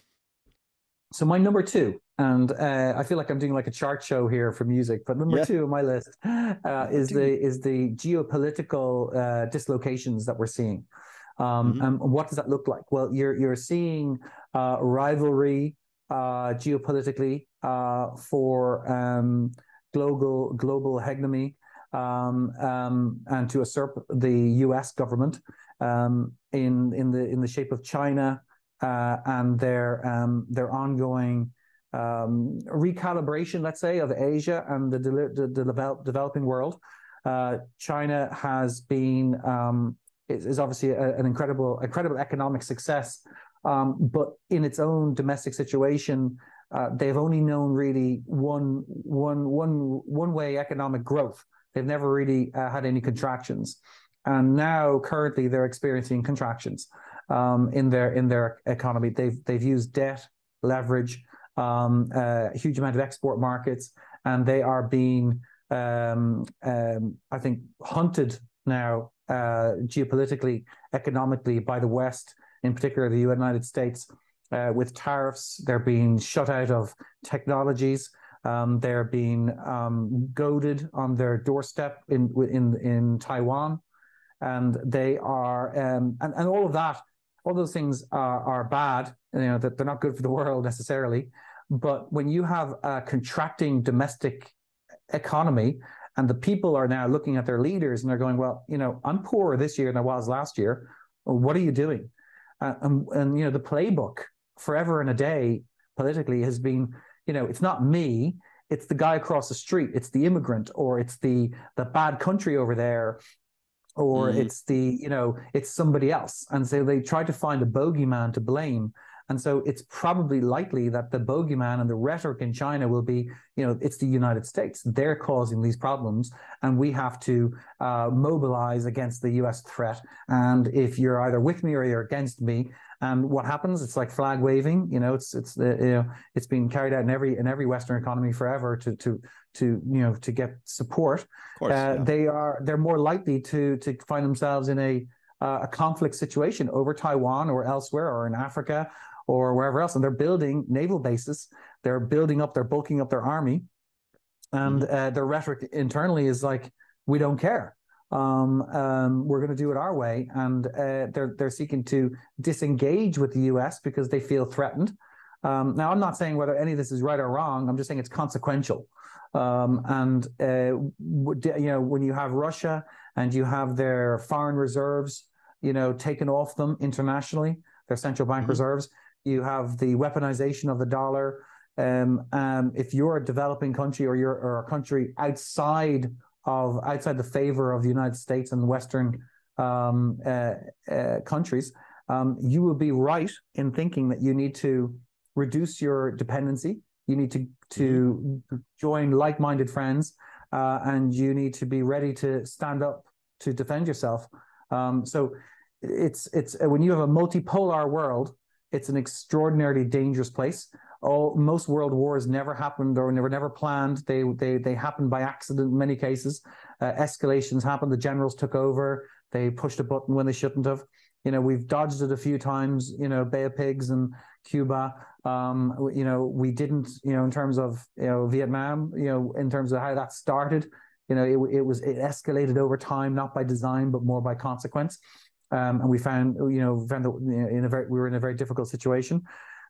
So my number two, and uh, I feel like I'm doing like a chart show here for music, but number yeah. two on my list uh, is the is the geopolitical uh, dislocations that we're seeing. Um, mm-hmm. And what does that look like? Well, you're you're seeing uh, rivalry uh, geopolitically uh, for um, global global hegemony um, um, and to usurp the U.S. government um, in in the in the shape of China uh, and their um, their ongoing um, recalibration, let's say, of Asia and the, de- the, develop- developing world. Uh, China has been um, is, is, obviously a, an incredible incredible economic success, um, but in its own domestic situation, uh, they've only known really one one one one way economic growth. They've never really uh, had any contractions, and now currently they're experiencing contractions um, in their in their economy. They've they've used debt, leverage, um, a huge amount of export markets, and they are being um, um, I think, hunted now uh, geopolitically, economically by the West, in particular the United States, uh, with tariffs. They're being shut out of technologies. Um, they're being um, goaded on their doorstep in in in Taiwan, and they are um, and and all of that, all those things are are bad. You know that they're not good for the world necessarily. But when you have a contracting domestic economy and the people are now looking at their leaders and they're going, well, you know, I'm poorer this year than I was last year. What are you doing? Uh, and, and, you know, the playbook forever and a day politically has been, you know, it's not me, it's the guy across the street, it's the immigrant, or it's the the bad country over there, or mm. it's the, you know, it's somebody else. And so they try to find a bogeyman to blame. And so it's probably likely that the bogeyman and the rhetoric in China will be, you know, it's the United States. They're causing these problems, and we have to uh, mobilize against the US threat. And if you're either with me or you're against me, and what happens? It's like flag waving. You know, it's it's uh, you know it's been carried out in every in every Western economy forever to to to you know to get support. Course, uh, yeah. They are they're more likely to to find themselves in a uh, a conflict situation over Taiwan or elsewhere or in Africa or wherever else. And they're building naval bases. They're building up, they're bulking up their army. And mm-hmm. uh, their rhetoric internally is like, we don't care. Um, um, we're going to do it our way. And uh, they're, they're seeking to disengage with the US because they feel threatened. Um, now, I'm not saying whether any of this is right or wrong. I'm just saying it's consequential. Um, and uh, you know, when you have Russia and you have their foreign reserves, you know, taken off them internationally, their central bank mm-hmm. reserves, you have the weaponization of the dollar. Um, um, if you're a developing country or you're or a country outside of outside the favor of the United States and Western um, uh, uh, countries, um, you will be right in thinking that you need to reduce your dependency. You need to to mm-hmm. join like-minded friends, uh, and you need to be ready to stand up to defend yourself. Um, so it's it's when you have a multipolar world it's an extraordinarily dangerous place. All most world wars never happened or never never planned. They they they happened by accident in many cases. Uh, escalations happened. The generals took over. They pushed a button when they shouldn't have. You know, we've dodged it a few times. You know, Bay of Pigs and Cuba. Um, you know, we didn't. You know, in terms of you know Vietnam. You know, in terms of how that started. You know, it, it was it escalated over time, not by design, but more by consequence. Um, and we found, you know, found that in a very, we were in a very difficult situation.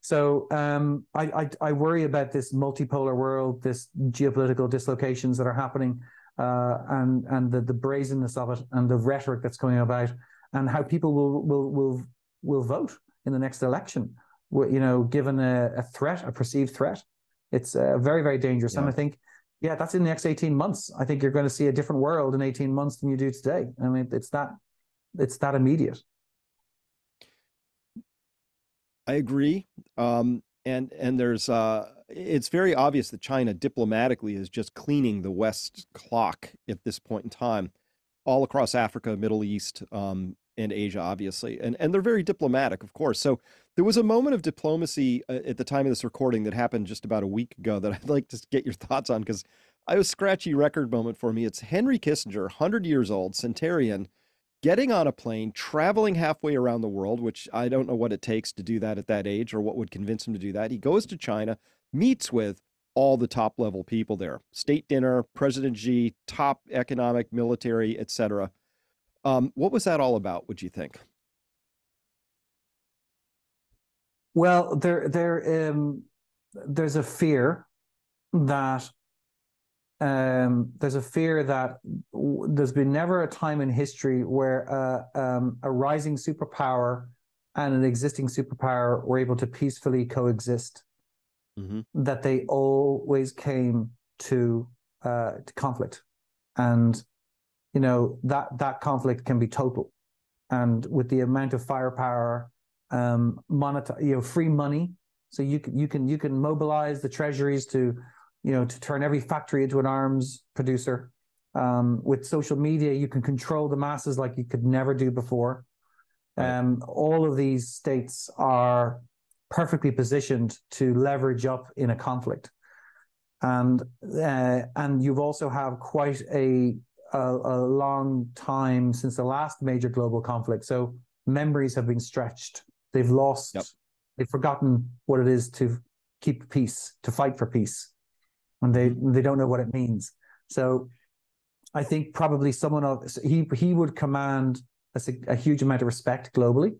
So um, I, I, I worry about this multipolar world, this geopolitical dislocations that are happening, uh, and and the, the brazenness of it, and the rhetoric that's coming about, and how people will will will will vote in the next election. You know, given a, a threat, a perceived threat, it's uh, very very dangerous. Yeah. And I think, yeah, that's in the next eighteen months. I think you're going to see a different world in eighteen months than you do today. I mean, it's that it's that immediate. I agree. Um, and and there's uh, it's very obvious that China diplomatically is just cleaning the West clock at this point in time, all across Africa, Middle East, um, and Asia, obviously, and and they're very diplomatic, of course. So there was a moment of diplomacy uh, at the time of this recording that happened just about a week ago that [laughs] I'd like to get your thoughts on because I was scratchy record moment for me. It's Henry Kissinger, hundred years old, centenarian getting on a plane, traveling halfway around the world, which I don't know what it takes to do that at that age or what would convince him to do that. He goes to China, meets with all the top level people there state dinner, President Xi, top economic, military, etc. Um, what was that all about, would you think? Well, there, there, um, there's a fear that um, there's a fear that w- there's been never a time in history where uh, um, a rising superpower and an existing superpower were able to peacefully coexist. Mm-hmm. That they always came to, uh, to conflict, and you know that that conflict can be total, and with the amount of firepower, um, monetize, you know, free money, so you can you can you can mobilize the treasuries to you know, to turn every factory into an arms producer. Um, with social media, you can control the masses like you could never do before. Um, all of these states are perfectly positioned to leverage up in a conflict, and uh, and you've also have quite a, a, a long time since the last major global conflict. So memories have been stretched. They've lost. Yep. They've forgotten what it is to keep peace, to fight for peace and they they don't know what it means. So I think probably someone of he he would command a, a huge amount of respect globally,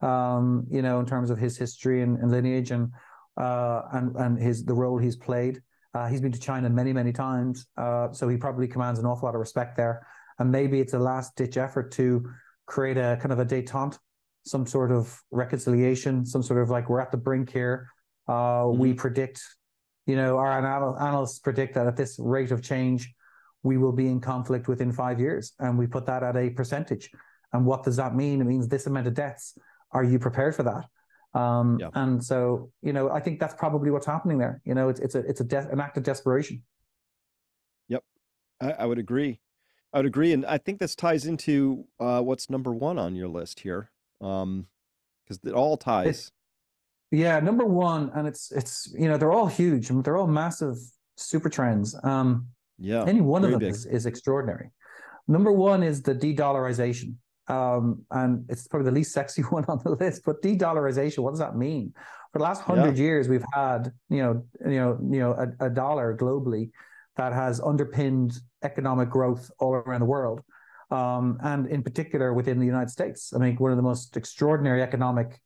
um, you know, in terms of his history and, and lineage and uh, and and his the role he's played. Uh, he's been to China many many times, uh, so he probably commands an awful lot of respect there. And maybe it's a last ditch effort to create a kind of a détente, some sort of reconciliation, some sort of like we're at the brink here. Uh, mm-hmm. We predict you know, our anal- analysts predict that at this rate of change, we will be in conflict within five years. And we put that at a percentage. And what does that mean? It means this amount of deaths. Are you prepared for that? Um, yeah. And so, you know, I think that's probably what's happening there. You know, it's it's a it's a de- an act of desperation. Yep, I, I, would agree. I would agree, and I think this ties into uh, what's number one on your list here, because um, it all ties. Yeah, number one, and it's it's you know they're all huge. They're all massive super trends. Um, yeah, any one of them is, is extraordinary. Number one is the de-dollarization, um, and it's probably the least sexy [laughs] one on the list. But de-dollarization, what does that mean? For the last hundred yeah. years, we've had you know you know you know a, a dollar globally that has underpinned economic growth all around the world. Um, and in particular within the United States. I mean, one of the most extraordinary economic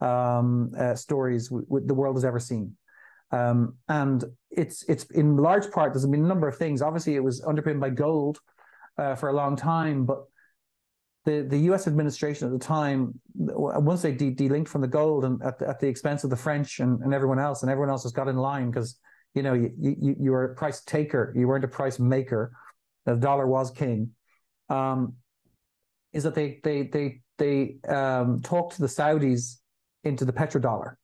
um, uh, stories w- w- the world has ever seen. Um, and it's it's in large part there's been a number of things. Obviously, it was underpinned by gold uh, for a long time, but the, the U.S. administration at the time, once they de- delinked from the gold and at the, at the expense of the French and, and everyone else, and everyone else has got in line because you know you, you you were a price taker, you weren't a price maker. The dollar was king. Um, is that they they they they um, talked to the Saudis into the petrodollar.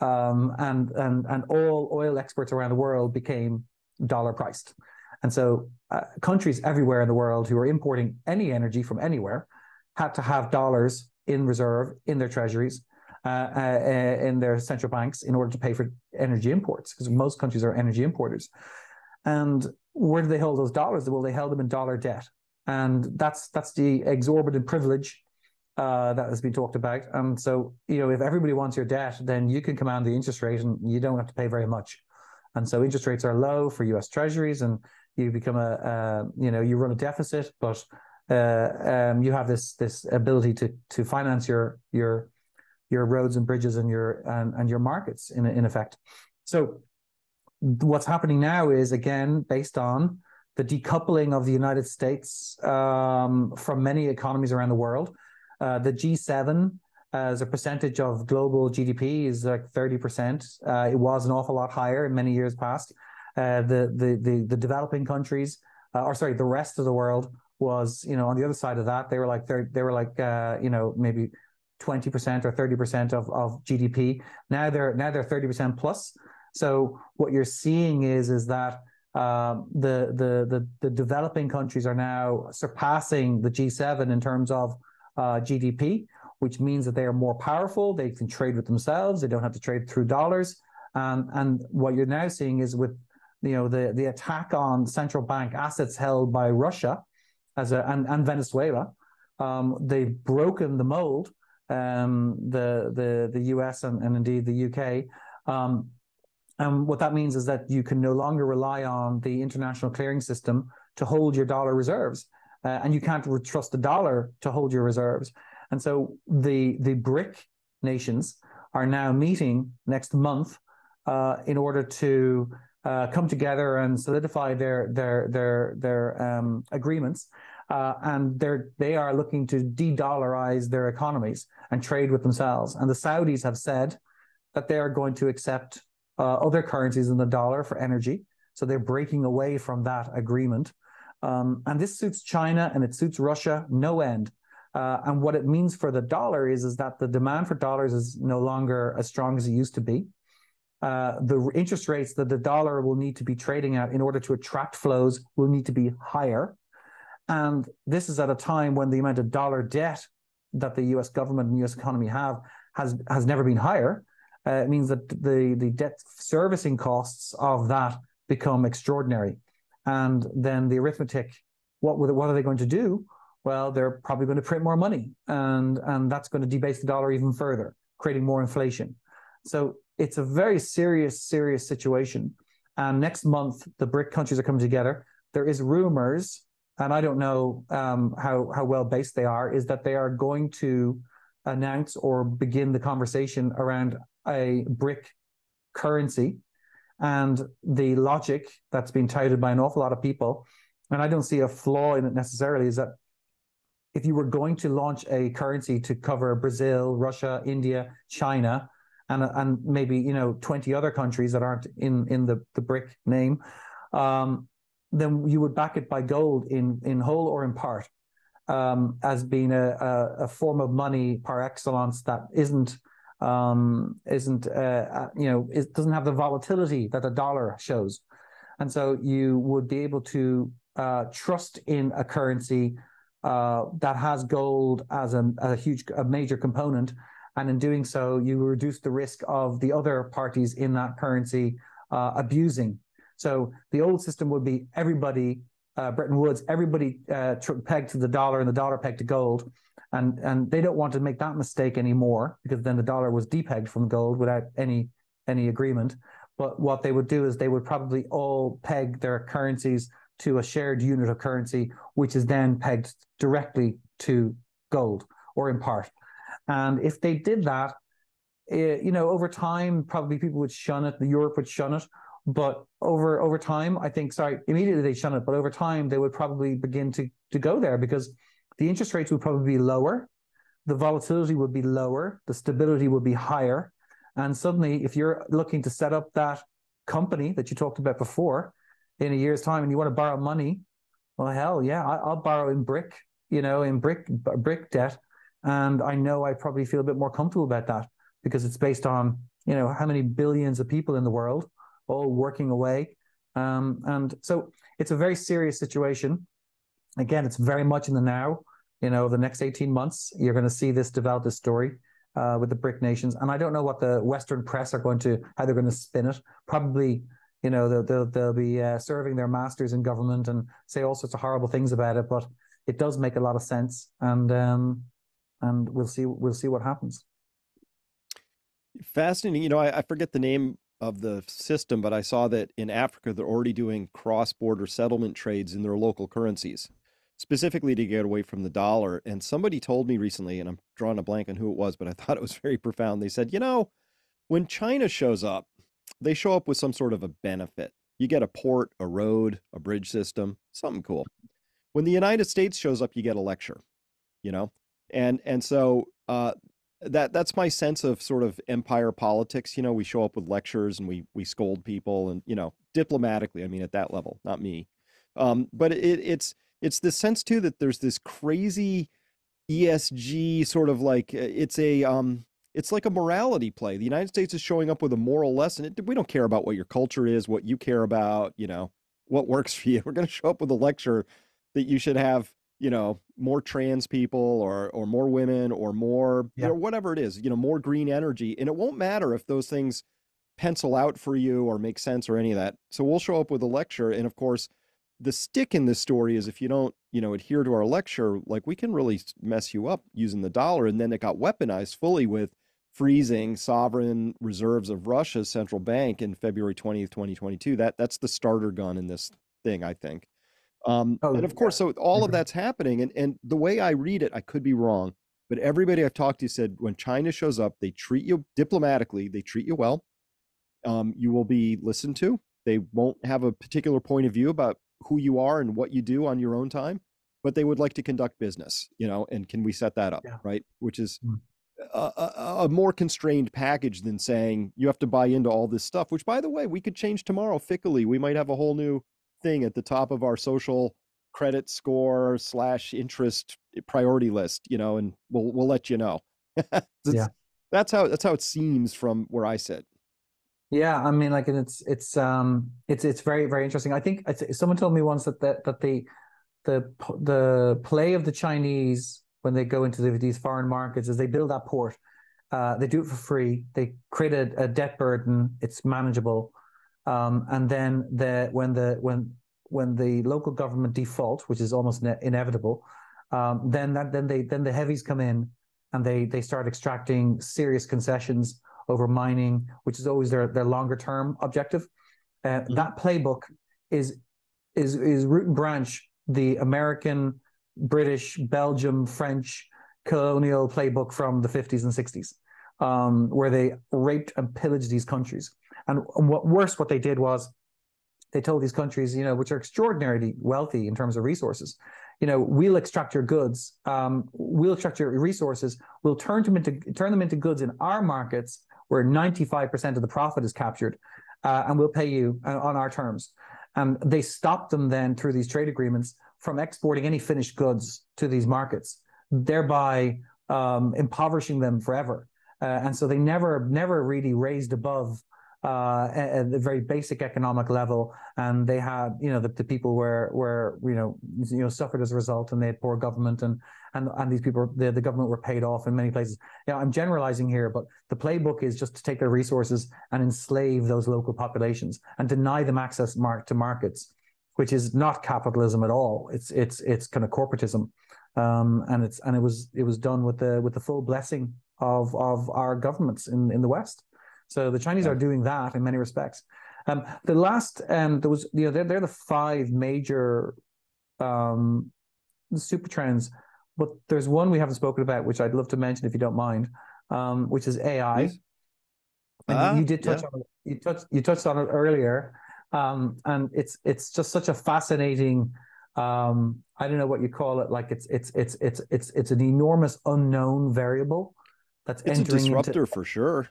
Um, and and and all oil exports around the world became dollar priced, and so uh, countries everywhere in the world who are importing any energy from anywhere had to have dollars in reserve in their treasuries, uh, uh, uh in their central banks in order to pay for energy imports because most countries are energy importers. And where do they hold those dollars? Well, they held them in dollar debt, and that's that's the exorbitant privilege uh, that has been talked about. And so, you know, if everybody wants your debt, then you can command the interest rate and you don't have to pay very much. And so interest rates are low for US treasuries and you become a, you know, you run a deficit, but uh, um, you have this this ability to to finance your your your roads and bridges and your and, and your markets in in effect. So what's happening now is again based on the decoupling of the United States um, from many economies around the world. Uh, the G7 as a percentage of global GDP is like 30%. Uh, it was an awful lot higher in many years past. Uh, the, the, the, the developing countries, uh, or sorry, the rest of the world was, you know, on the other side of that, they were like, they were like, uh, you know, maybe 20% or 30% of, of GDP. Now they're, now they're 30% plus. So what you're seeing is, is that um, the, the, the, the developing countries are now surpassing the G7 in terms of uh, GDP, which means that they are more powerful. They can trade with themselves. They don't have to trade through dollars. Um, and what you're now seeing is with you know the the attack on central bank assets held by Russia as a and, and Venezuela, um, they've broken the mold. Um, the the the US and, and indeed the UK. Um, and what that means is that you can no longer rely on the international clearing system to hold your dollar reserves uh, and you can't trust the dollar to hold your reserves. And so the the BRIC nations are now meeting next month uh, in order to uh, come together and solidify their their their their um, agreements. Uh, and they're they are looking to de-dollarize their economies and trade with themselves. And the Saudis have said that they are going to accept uh, other currencies than the dollar for energy. So they're breaking away from that agreement. Um, and this suits China and it suits Russia no end. Uh, and what it means for the dollar is, is that the demand for dollars is no longer as strong as it used to be. Uh, the interest rates that the dollar will need to be trading at in order to attract flows will need to be higher. And this is at a time when the amount of dollar debt that the US government and US economy have has, has never been higher. Uh, it means that the, the debt servicing costs of that become extraordinary. And then the arithmetic, what, what are they going to do? Well, they're probably going to print more money, and, and that's going to debase the dollar even further, creating more inflation. So it's a very serious, serious situation. And next month, the BRIC countries are coming together. There is rumors, and I don't know um, how how well based they are, is that they are going to announce or begin the conversation around a BRIC currency. And the logic that's been touted by an awful lot of people, and I don't see a flaw in it necessarily, is that if you were going to launch a currency to cover Brazil, Russia, India, China, and and maybe you know 20 other countries that aren't in in the the BRIC name um, then you would back it by gold in in whole or in part um, as being a, a, a form of money par excellence that isn't um, isn't uh, uh you know it doesn't have the volatility that the dollar shows and so you would be able to uh, trust in a currency uh, that has gold as a, a huge a major component and in doing so, you reduce the risk of the other parties in that currency uh, abusing. So the old system would be everybody, uh, Bretton Woods, everybody pegged to the dollar and the dollar pegged to gold. And, and they don't want to make that mistake anymore because then the dollar was depegged from gold without any, any agreement. But what they would do is they would probably all peg their currencies to a shared unit of currency, which is then pegged directly to gold or in part. And if they did that, it, eh, you know, over time, probably people would shun it. The Europe would shun it. But over over time, I think, sorry, immediately they shun it. But over time, they would probably begin to to go there because the interest rates would probably be lower, the volatility would be lower, the stability would be higher, and suddenly, if you're looking to set up that company that you talked about before in a year's time, and you want to borrow money, well, hell yeah, I, will borrow in BRIC, you know, in BRIC BRIC debt, and I know I probably feel a bit more comfortable about that because it's based on, you know, how many billions of people in the world all working away. Um, and so it's a very serious situation. Again, it's very much in the now. You know, the next 18 months, you're going to see this develop this story uh, with the BRIC nations. And I don't know what the Western press are going to, how they're going to spin it. Probably, you know, they'll, they'll, they'll be uh, serving their masters in government and say all sorts of horrible things about it. But it does make a lot of sense. And, um, and we'll see we'll see what happens. Fascinating. You know, I, I forget the name of the system, but I saw that in Africa they're already doing cross-border settlement trades in their local currencies, specifically to get away from the dollar. And somebody told me recently, and I'm drawing a blank on who it was, but I [laughs] thought it was very profound. They said, you know, when China shows up, they show up with some sort of a benefit. You get a port, a road, a bridge system, something cool. When the United States shows up, you get a lecture. You know, and and so uh, that that's my sense of sort of empire politics. You know, we show up with lectures and we we scold people, and you know, diplomatically. I mean, at that level, not me. Um, but it, it's it's this sense too that there's this crazy ESG sort of like uh, it's a um it's like a morality play. The United States is showing up with a moral lesson. It, we don't care about what your culture is, what you care about, you know, what works for you. [laughs] We're going to show up with a lecture that you should have you know more trans people or or more women or more yeah. whatever it is you know more green energy and it won't matter if those things pencil out for you or make sense or any of that so we'll show up with a lecture and of course the stick in this story is if you don't you know adhere to our lecture like we can really mess you up using the dollar and then it got weaponized fully with freezing sovereign reserves of Russia's central bank in February 20th 2022 that that's the starter gun in this thing i think um, oh, and of course, so all of mm-hmm. that's happening. And, and the way I read it, I could be wrong, but everybody I've talked to said when China shows up, they treat you diplomatically, they treat you well. Um, you will be listened to. They won't have a particular point of view about who you are and what you do on your own time, but they would like to conduct business, you know, and can we set that up, Yeah. right? Which is Mm. a, a, a more constrained package than saying you have to buy into all this stuff, which by the way, we could change tomorrow fickily. We might have a whole new thing at the top of our social credit score slash interest priority list, you know, and we'll we'll let you know. [laughs] That's- Yeah. That's how that's how it seems from where I sit. Yeah, I mean, like, and it's it's um it's it's very very interesting. I think someone told me once that that that the the the play of the Chinese when they go into the, these foreign markets is they build that port. Uh, they do it for free. They create a, a debt burden. It's manageable, um, and then the when the when when the local government default, which is almost ne- inevitable, um, then that then they then the heavies come in and they they start extracting serious concessions over mining, which is always their their longer term objective. Uh, Mhm. That playbook is is is root and branch the American, British, Belgium, French colonial playbook from the 50s and 60s, um, where they raped and pillaged these countries. And what worse, what they did was they told these countries, you know, which are extraordinarily wealthy in terms of resources, you know, we'll extract your goods, um, we'll extract your resources, we'll turn them into turn them into goods in our markets where 95% of the profit is captured, uh, and we'll pay you uh, on our terms. And they stopped them then through these trade agreements from exporting any finished goods to these markets, thereby um, impoverishing them forever. Uh, and so they never, never really raised above uh, at a very basic economic level, and they had, you know, the, the people were were you know you know suffered as a result, and they had poor government, and and and these people, the the government were paid off in many places. Yeah, I'm generalizing here, but the playbook is just to take their resources and enslave those local populations and deny them access mark to markets, which is not capitalism at all. It's it's it's kind of corporatism, um, and it's and it was it was done with the with the full blessing of of our governments in in the West. So the Chinese Yeah. are doing that in many respects. Um, the last, um, there was, you know, they're, they're the five major um, super trends, but there's one we haven't spoken about, which I'd love to mention if you don't mind, um, which is AI. And Ah, you did touch yeah. on it. You touched you touched on it earlier, um, and it's it's just such a fascinating. Um, I don't know what you call it. Like it's it's it's it's it's it's an enormous unknown variable that's It's a entering into disruptor for sure.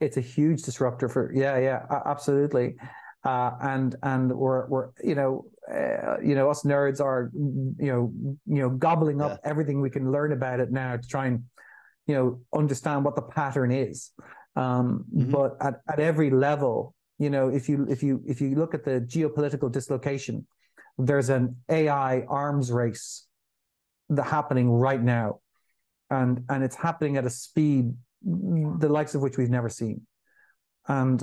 It's a huge disruptor for yeah yeah absolutely. Uh, and and we're we're you know uh, you know us nerds are you know you know gobbling up everything we can learn about it now to try and you know understand what the pattern is. Um Mhm. but at, at every level you know if you if you if you look at the geopolitical dislocation there's an ai arms race that happening right now. And and it's happening at a speed the likes of which we've never seen. And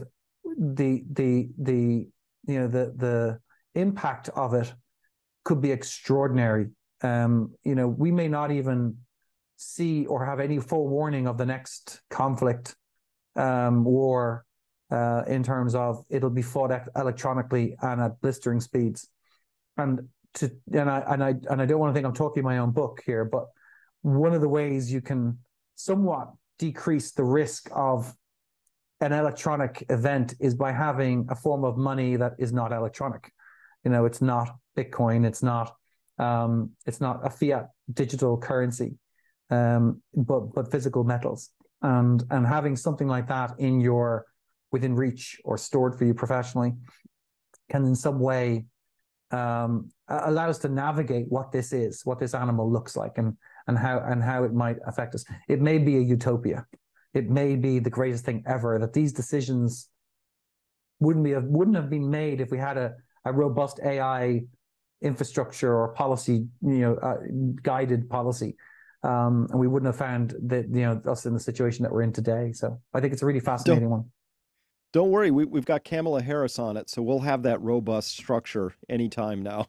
the the the you know the the impact of it could be extraordinary. Um you know we may not even see or have any full warning of the next conflict um war uh in terms of it'll be fought electronically and at blistering speeds. And to and I and I and I don't want to think I'm talking my own book here but one of the ways you can somewhat decrease the risk of an electronic event is by having a form of money that is not electronic. You know, it's not Bitcoin, it's not um, it's not a fiat digital currency, um, but but physical metals. And and having something like that in your within reach or stored for you professionally can in some way um, allow us to navigate what this is, what this animal looks like, and and how and how it might affect us. It may be a utopia. It may be the greatest thing ever that these decisions wouldn't be wouldn't have been made if we had a, a robust AI infrastructure or policy, you know, uh, guided policy. Um, and we wouldn't have found that you know us in the situation that we're in today. So I think it's a really fascinating one. Don't worry, we, we've got Kamala Harris on it, so we'll have that robust structure anytime now.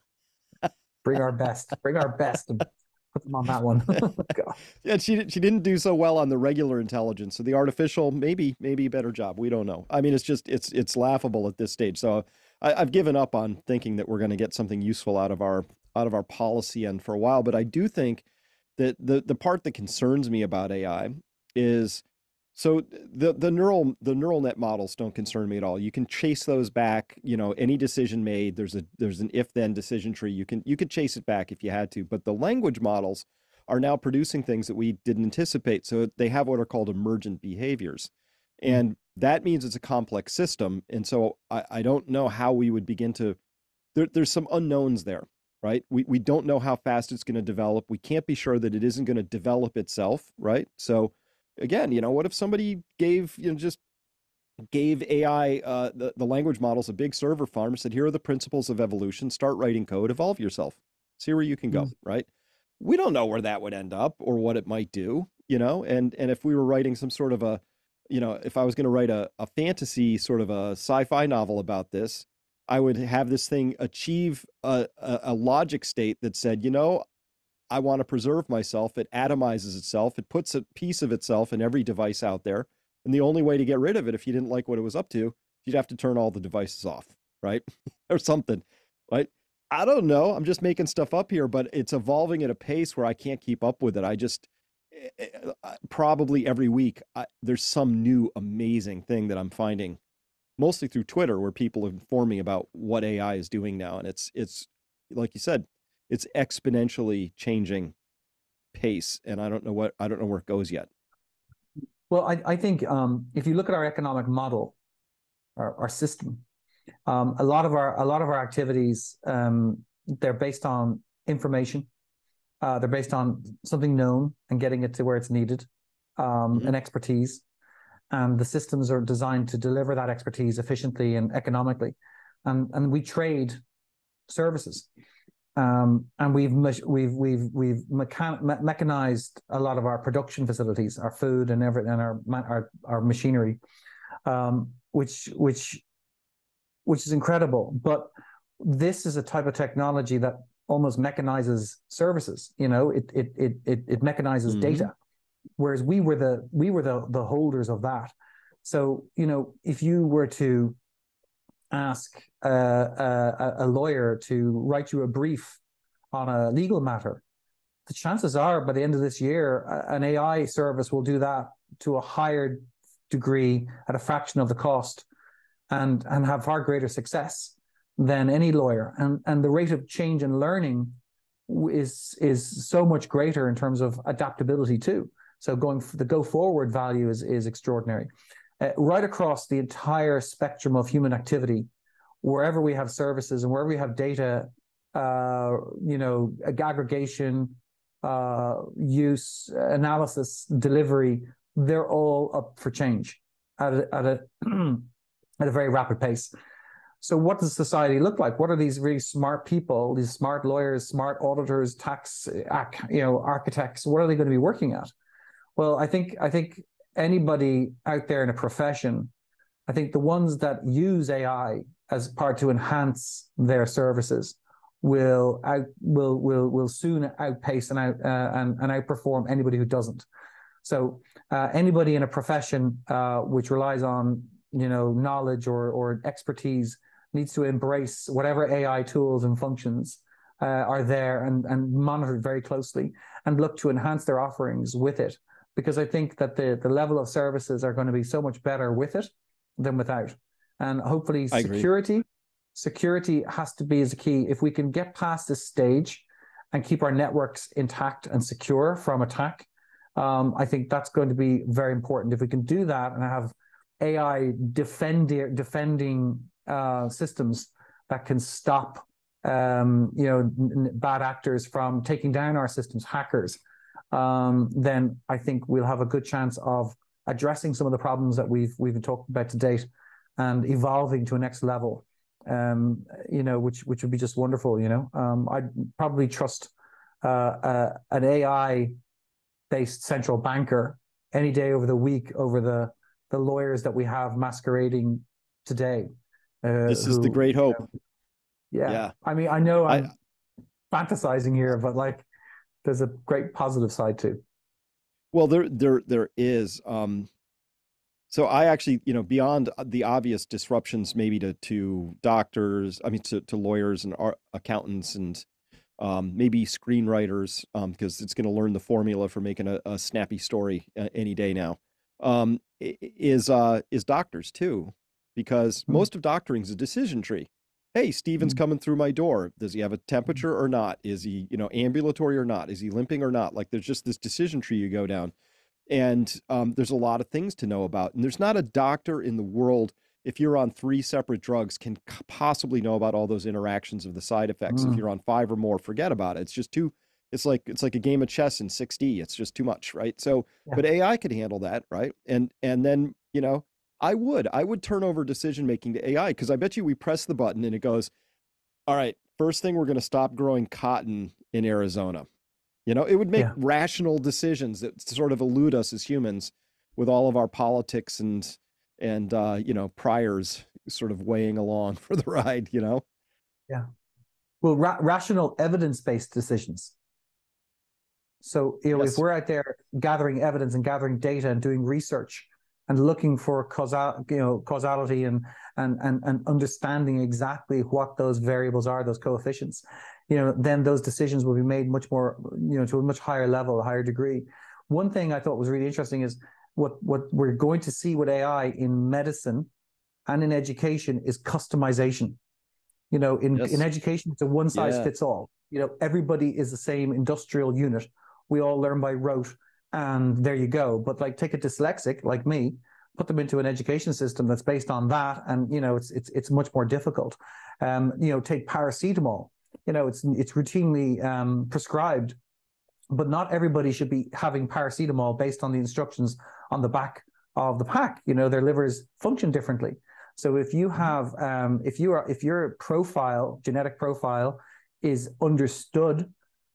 Bring our best. Bring our best. Put them on that one. [laughs] Oh, yeah, she she didn't do so well on the regular intelligence, so the artificial maybe maybe a better job. We don't know. I mean, it's just it's it's laughable at this stage. So I, I've given up on thinking that we're going to get something useful out of our out of our policy end for a while. But I do think that the the part that concerns me about AI is So the the neural the neural net models don't concern me at all. You can chase those back. You know, any decision made, there's a there's an if then decision tree. You can you could chase it back if you had to. But the language models are now producing things that we didn't anticipate. So they have what are called emergent behaviors, mm. and that means it's a complex system. And so I, I don't know how we would begin to. There, there's some unknowns there, right? We we don't know how fast it's going to develop. We can't be sure that it isn't going to develop itself, right? So again, you know, what if somebody gave, you know, just gave AI uh, the, the language models a big server farm, said, here are the principles of evolution, start writing code, evolve yourself, see where you can go, mm-hmm. right? We don't know where that would end up or what it might do, you know, and and if we were writing some sort of a, you know, if I was going to write a, a fantasy sort of a sci-fi novel about this, I would have this thing achieve a, a, a logic state that said, you know, I want to preserve myself. It atomizes itself. It puts a piece of itself in every device out there. And the only way to get rid of it, if you didn't like what it was up to, you'd have to turn all the devices off, right? [laughs] or something, right? I don't know. I'm just making stuff up here, but it's evolving at a pace where I can't keep up with it. I just eh, eh, uh, probably every week I, there's some new amazing thing that I'm finding, mostly through Twitter, where people inform me about what AI is doing now, and it's it's like you said, it's exponentially changing pace, and I don't know what I don't know where it goes yet. Well, I, I think um, if you look at our economic model, our, our system, um, a lot of our a lot of our activities um, they're based on information. Uh, they're based on something known and getting it to where it's needed, um, mm-hmm. and expertise. And the systems are designed to deliver that expertise efficiently and economically. And and we trade services. Um, and we've we've we've we've mechan- mechanized a lot of our production facilities, our food and everything, and our our our machinery, um, which which which is incredible. But this is a type of technology that almost mechanizes services. You know, it it it it, it mechanizes mm-hmm. data, whereas we were the we were the the holders of that. So you know, if you were to ask a, a, a lawyer to write you a brief on a legal matter, the chances are by the end of this year, an AI service will do that to a higher degree at a fraction of the cost and, and have far greater success than any lawyer. And, and the rate of change and learning is, is so much greater in terms of adaptability too. So going the go forward value is, is extraordinary uh, right across the entire spectrum of human activity, wherever we have services and wherever we have data, uh, you know, aggregation, uh, use, analysis, delivery, they're all up for change at a, at a [clears throat] at a very rapid pace. So, what does society look like? What are these really smart people, these smart lawyers, smart auditors, tax, you know, architects? What are they going to be working at? Well, I think I think anybody out there in a profession, I think the ones that use AI as part to enhance their services will out will will will soon outpace and out uh, and, and outperform anybody who doesn't. So uh, anybody in a profession uh, which relies on you know knowledge or or expertise needs to embrace whatever AI tools and functions uh, are there and and monitored very closely and look to enhance their offerings with it because I think that the the level of services are going to be so much better with it than without. And hopefully security security has to be as a key. If we can get past this stage and keep our networks intact and secure from attack, um, I think that's going to be very important. If we can do that and have AI defending defending uh, systems that can stop um, you know n- bad actors from taking down our systems, hackers, um, then I think we'll have a good chance of addressing some of the problems that we've we've been talking about to date and evolving to a next level. Um, you know, which which would be just wonderful. You know, um, I'd probably trust uh, uh, an AI based central banker any day over the week over the the lawyers that we have masquerading today. Uh, this is who, the great hope. You know, yeah. yeah. I mean, I know I'm I, fantasizing here, but like there's a great positive side too. Well, there there there is. Um, so I actually, you know, beyond the obvious disruptions, maybe to to doctors, I mean, to to lawyers and accountants and um, maybe screenwriters, because um, it's going to learn the formula for making a, a snappy story uh, any day now. um, is uh, is doctors too, because mm-hmm. most of doctoring is a decision tree. Hey, Steven's mm-hmm. coming through my door. Does he have a temperature or not? Is he, you know, ambulatory or not? Is he limping or not? Like there's just this decision tree you go down. And um, there's a lot of things to know about. And there's not a doctor in the world, if you're on three separate drugs, can possibly know about all those interactions of the side effects. Mm. If you're on five or more, forget about it. It's just too. It's like it's like a game of chess in 6D. It's just too much, right? So, yeah. but AI could handle that, right? And and then you know, I would I would turn over decision making to AI because I bet you we press the button and it goes, all right, first thing we're going to stop growing cotton in Arizona. You know, it would make yeah. rational decisions that sort of elude us as humans with all of our politics and and uh, you know priors sort of weighing along [laughs] for the ride. You know. Yeah. Well, ra- rational evidence-based decisions. So you know, yes. if we're out there gathering evidence and gathering data and doing research and looking for causal, you know, causality and and and and understanding exactly what those variables are, those coefficients, you know, then those decisions will be made much more, you know, to a much higher level, a higher degree. One thing I thought was really interesting is what what we're going to see with AI in medicine and in education is customization. You know, in, yes. in education, it's a one size yeah. fits all. You know, everybody is the same industrial unit. We all learn by rote, and there you go. But like, take a dyslexic like me, put them into an education system that's based on that, and you know, it's it's it's much more difficult. Um, you know, take paracetamol you know, it's it's routinely um, prescribed, but not everybody should be having paracetamol based on the instructions on the back of the pack. You know, their livers function differently. So if you mm-hmm. have, um, if you are, if your profile, genetic profile, is understood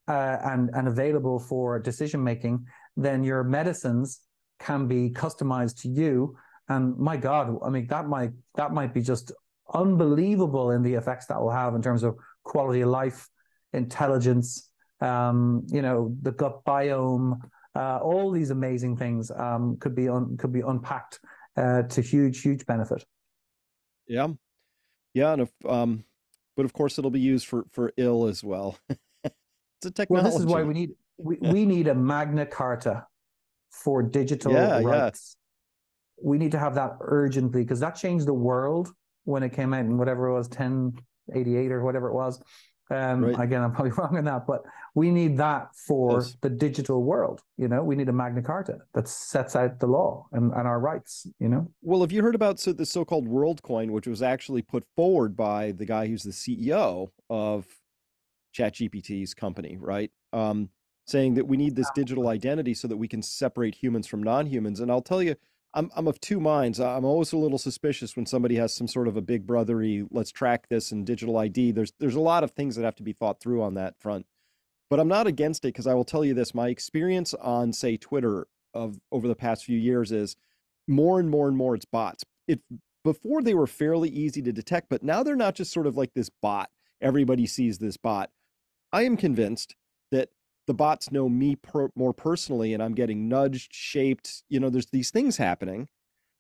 uh, and and available for decision making, then your medicines can be customized to you. And my God, I mean that might that might be just unbelievable in the effects that will have in terms of quality of life, intelligence, um, you know, the gut biome, uh, all these amazing things um, could be un- could be unpacked uh, to huge, huge benefit. Yeah, yeah, and if, um, but of course it'll be used for for ill as well. [laughs] it's a technology. Well, this is why we need we, we need a Magna Carta for digital yeah, rights. Yeah. We need to have that urgently because that changed the world when it came out in whatever it was 1088 or whatever it was. Um, right. Again, I'm probably [laughs] wrong on that, but we need that for yes. the digital world. You know, we need a Magna Carta that sets out the law and, and our rights. You know. Well, have you heard about so, the so-called WorldCoin, which was actually put forward by the guy who's the CEO of ChatGPT's company, right? Um, saying that we need this digital identity so that we can separate humans from non-humans. And I'll tell you, I'm I'm of two minds. I'm always a little suspicious when somebody has some sort of a big brothery, let's track this and digital ID. There's there's a lot of things that have to be thought through on that front. But I'm not against it because I will tell you this, my experience on say Twitter of over the past few years is more and more and more it's bots. It before they were fairly easy to detect, but now they're not just sort of like this bot. Everybody sees this bot. I am convinced that the bots know me per, more personally and I'm getting nudged, shaped. You know, there's these things happening,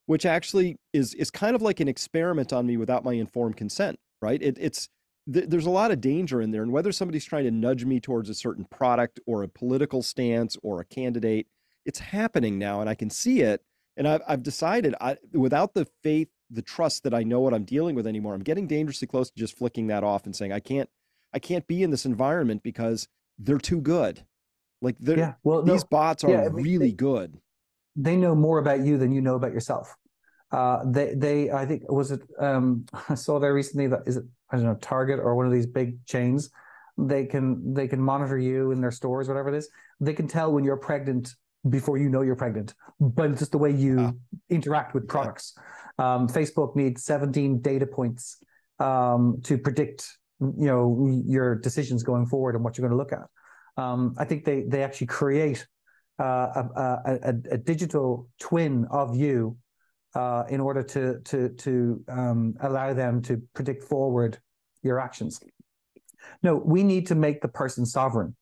which actually is is kind of like an experiment on me without my informed consent, right? It, it's th- there's a lot of danger in there, and whether somebody's trying to nudge me towards a certain product or a political stance or a candidate, it's happening now, and I can see it. And I've I've decided I, without the faith, the trust that I know what I'm dealing with anymore, I'm getting dangerously close to just flicking that off and saying I can't I can't be in this environment because they're too good. Like they're, yeah, well, these no, bots are yeah, really they, good. They know more about you than you know about yourself. Uh, they, they, I think, was it? Um, [laughs] I saw there recently that is it? I don't know, Target or one of these big chains. They can they can monitor you in their stores, whatever it is. They can tell when you're pregnant before you know you're pregnant, but just the way you ah. interact with products. Yeah. Um, Facebook needs 17 data points um, to predict you know your decisions going forward and what you're going to look at. Um, I think they they actually create uh, a, a, a, digital twin of you uh, in order to to to um, allow them to predict forward your actions. No, we need to make the person sovereign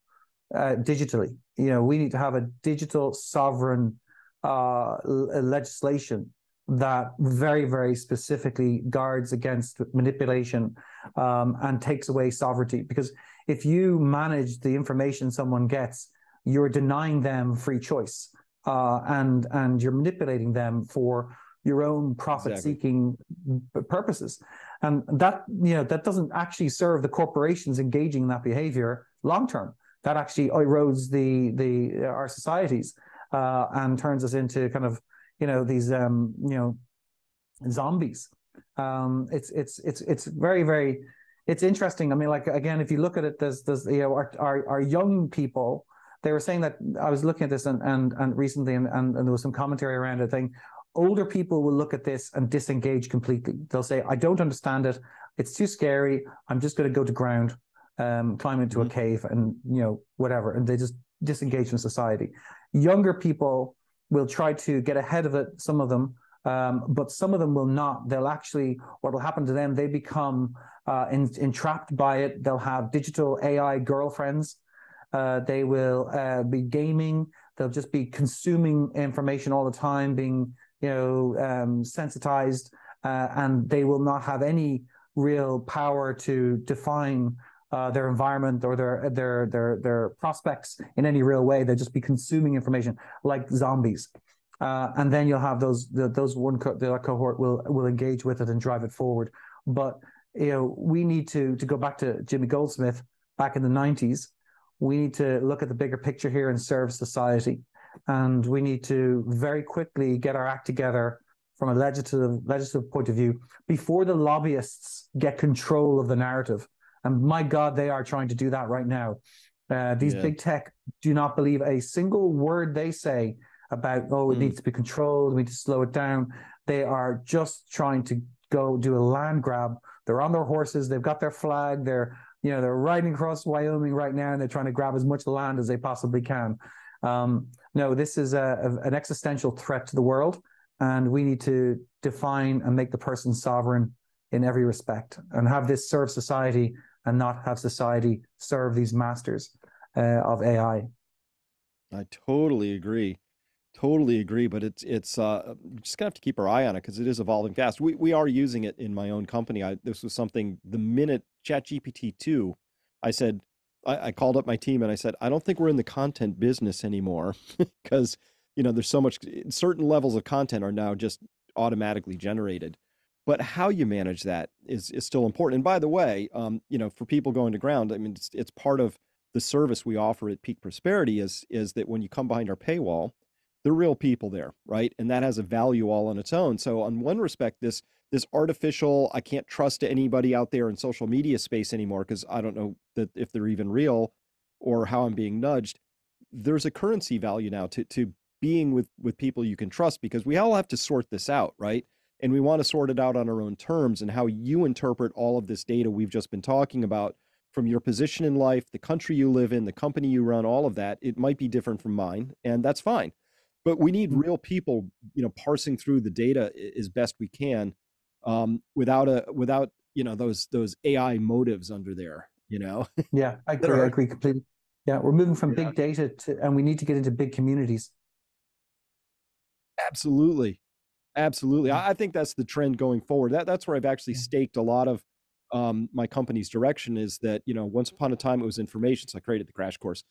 uh, digitally. You know, we need to have a digital sovereign uh, legislation that very, very specifically guards against manipulation um, and takes away sovereignty. Because if you manage the information someone gets, you're denying them free choice. uh, and and you're manipulating them for your own profit-seeking exactly. purposes, and that you know that doesn't actually serve the corporations engaging in that behavior long term. That actually erodes the the our societies uh, and turns us into kind of you know these um, you know zombies. Um, it's it's it's it's very very it's interesting. I mean, like again, if you look at it, there's there's you know our our, our young people. They were saying that I was looking at this and and, and recently, and, and, and there was some commentary around it. Thing, older people will look at this and disengage completely. They'll say, "I don't understand it. It's too scary. I'm just going to go to ground, um, climb into mm-hmm. a cave, and you know whatever." And they just disengage from society. Younger people will try to get ahead of it. Some of them um, but some of them will not. They'll actually, what will happen to them, they become uh, in, entrapped by it. They'll have digital AI girlfriends. Uh, they will uh, be gaming. They'll just be consuming information all the time, being you know um, sensitized, uh, and they will not have any real power to define uh, their environment or their their their their prospects in any real way. They'll just be consuming information like zombies. Uh, and then you'll have those the, those one co- the cohort will will engage with it and drive it forward. But you know, we need to to go back to Jimmy Goldsmith back in the '90s. We need to look at the bigger picture here and serve society, and we need to very quickly get our act together from a legislative legislative point of view before the lobbyists get control of the narrative. And my God, they are trying to do that right now. Uh, these yeah. big tech do not believe a single word they say about oh it mm. needs to be controlled we need to slow it down. They are just trying to go do a land grab. They're on their horses they've got their flag they're you know they're riding across wyoming right now and they're trying to grab as much land as they possibly can. Um, no this is a, a, an existential threat to the world and we need to define and make the person sovereign in every respect and have this serve society and not have society serve these masters uh, of ai i totally agree Totally agree, but it's it's uh, just gonna have to keep our eye on it because it is evolving fast. We we are using it in my own company. I this was something the minute ChatGPT two, I said I, I called up my team and I said I don't think we're in the content business anymore [laughs] because you know there's so much certain levels of content are now just automatically generated, but how you manage that is is still important. And by the way, um, you know for people going to ground, I mean it's, it's part of the service we offer at Peak Prosperity is is that when you come behind our paywall they're real people there, right? And that has a value all on its own. So, on one respect, this this artificial, I can't trust anybody out there in social media space anymore because I don't know that if they're even real or how I'm being nudged. There's a currency value now to to being with with people you can trust because we all have to sort this out, right? And we want to sort it out on our own terms and how you interpret all of this data we've just been talking about from your position in life, the country you live in, the company you run, all of that, it might be different from mine, and that's fine but we need mm. real people you know parsing through the data as best we can um, without a without you know those those ai motives under there you know [laughs] yeah i agree, I agree completely yeah we're moving from yeah. big data to and we need to get into big communities absolutely absolutely I, I think that's the trend going forward that that's where i've actually yeah. staked a lot of um, my company's direction is that you know once upon a time it was information so i created the crash course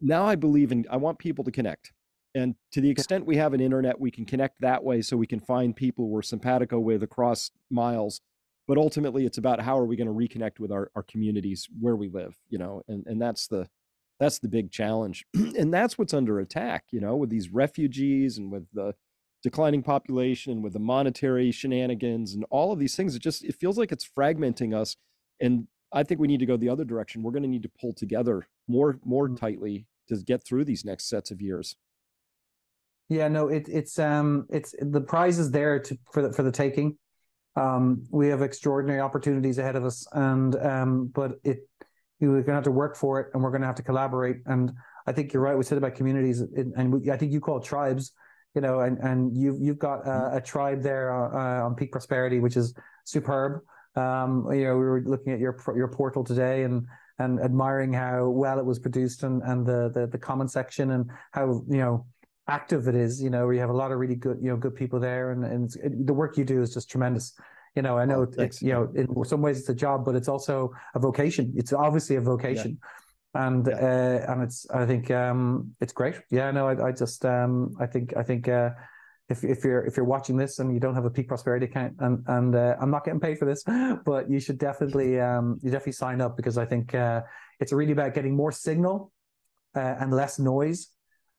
now i believe in i want people to connect and to the extent we have an internet, we can connect that way so we can find people we're simpatico with across miles. But ultimately, it's about how are we going to reconnect with our, our communities where we live, you know, and, and that's the that's the big challenge. [clears throat] and that's what's under attack, you know, with these refugees and with the declining population and with the monetary shenanigans and all of these things. It just it feels like it's fragmenting us. And I think we need to go the other direction. We're going to need to pull together more more mm. tightly to get through these next sets of years. Yeah, no, it, it's um, it's the prize is there to for the for the taking. Um, we have extraordinary opportunities ahead of us, and um, but it we're going to have to work for it, and we're going to have to collaborate. And I think you're right. We said about communities, and we, I think you call tribes. You know, and and you've you've got a, a tribe there uh, on Peak Prosperity, which is superb. Um, you know, we were looking at your your portal today, and and admiring how well it was produced, and and the the, the comment section, and how you know active it is, you know, where you have a lot of really good, you know, good people there, and and it, the work you do is just tremendous. You know, I know oh, it's you know in some ways it's a job, but it's also a vocation. It's obviously a vocation. and yeah. uh, and it's I think um, it's great. Yeah, no, I, I just um, I think I think uh, if if you're if you're watching this and you don't have a peak prosperity account and and uh, I'm not getting paid for this, [laughs] but you should definitely [laughs] um, you definitely sign up because I think uh, it's really about getting more signal uh, and less noise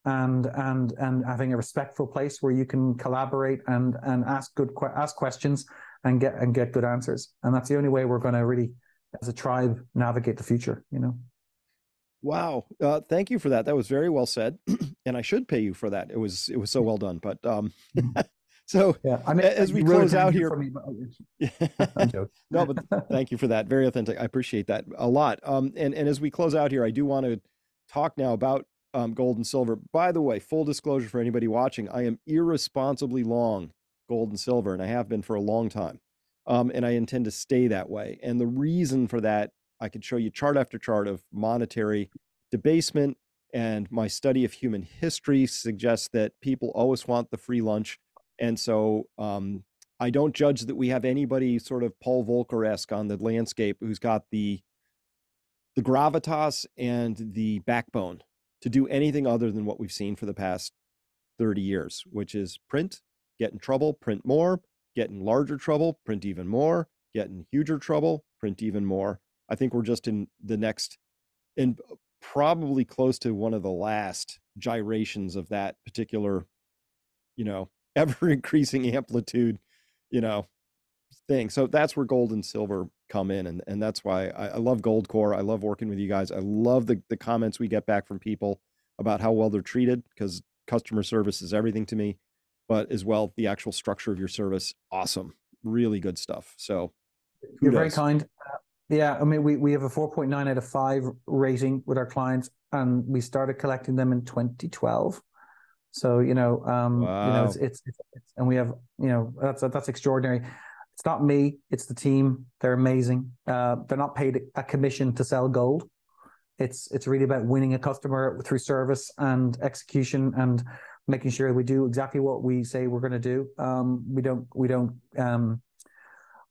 and and and having a respectful place where you can collaborate and and ask good ask questions and get and get good answers. And that's the only way we're going to really as a tribe navigate the future you know? Wow. Uh, thank you for that. That was very well said [clears throat] and i should pay you for that. It was it was so well done but um mm-hmm. [laughs] so yeah i mean as we close out here me, but... [laughs] no but thank you for that. Very authentic. I appreciate that a lot. Um and and as we close out here i do want to talk now about um, gold and silver. By the way, full disclosure for anybody watching, I am irresponsibly long gold and silver, and I have been for a long time. Um, and I intend to stay that way. And the reason for that, I could show you chart after chart of monetary debasement. And my study of human history suggests that people always want the free lunch. And so um, I don't judge that we have anybody sort of Paul Volcker esque on the landscape who's got the the gravitas and the backbone to do anything other than what we've seen for the past 30 years, which is print, get in trouble, print more, get in larger trouble, print even more, get in huger trouble, print even more. I think we're just in the next, and probably close to one of the last gyrations of that particular, you know, [laughs] ever increasing amplitude, you know, thing. So that's where gold and silver come in. And, and that's why I, I love GoldCore. I love working with you guys. I love the, the comments we get back from people about how well they're treated because customer service is everything to me, but as well, the actual structure of your service. Awesome. Really good stuff. So you're very kind. Uh, yeah. I mean, we, we have a 4.9 out of five rating with our clients and we started collecting them in 2012. So, you know, um, wow. you know, it's, it's, it's, it's, and we have, you know, that's, that's extraordinary. It's not me, it's the team. They're amazing. Uh, they're not paid a commission to sell gold. It's it's really about winning a customer through service and execution and making sure we do exactly what we say we're going to do. Um, we don't we don't um,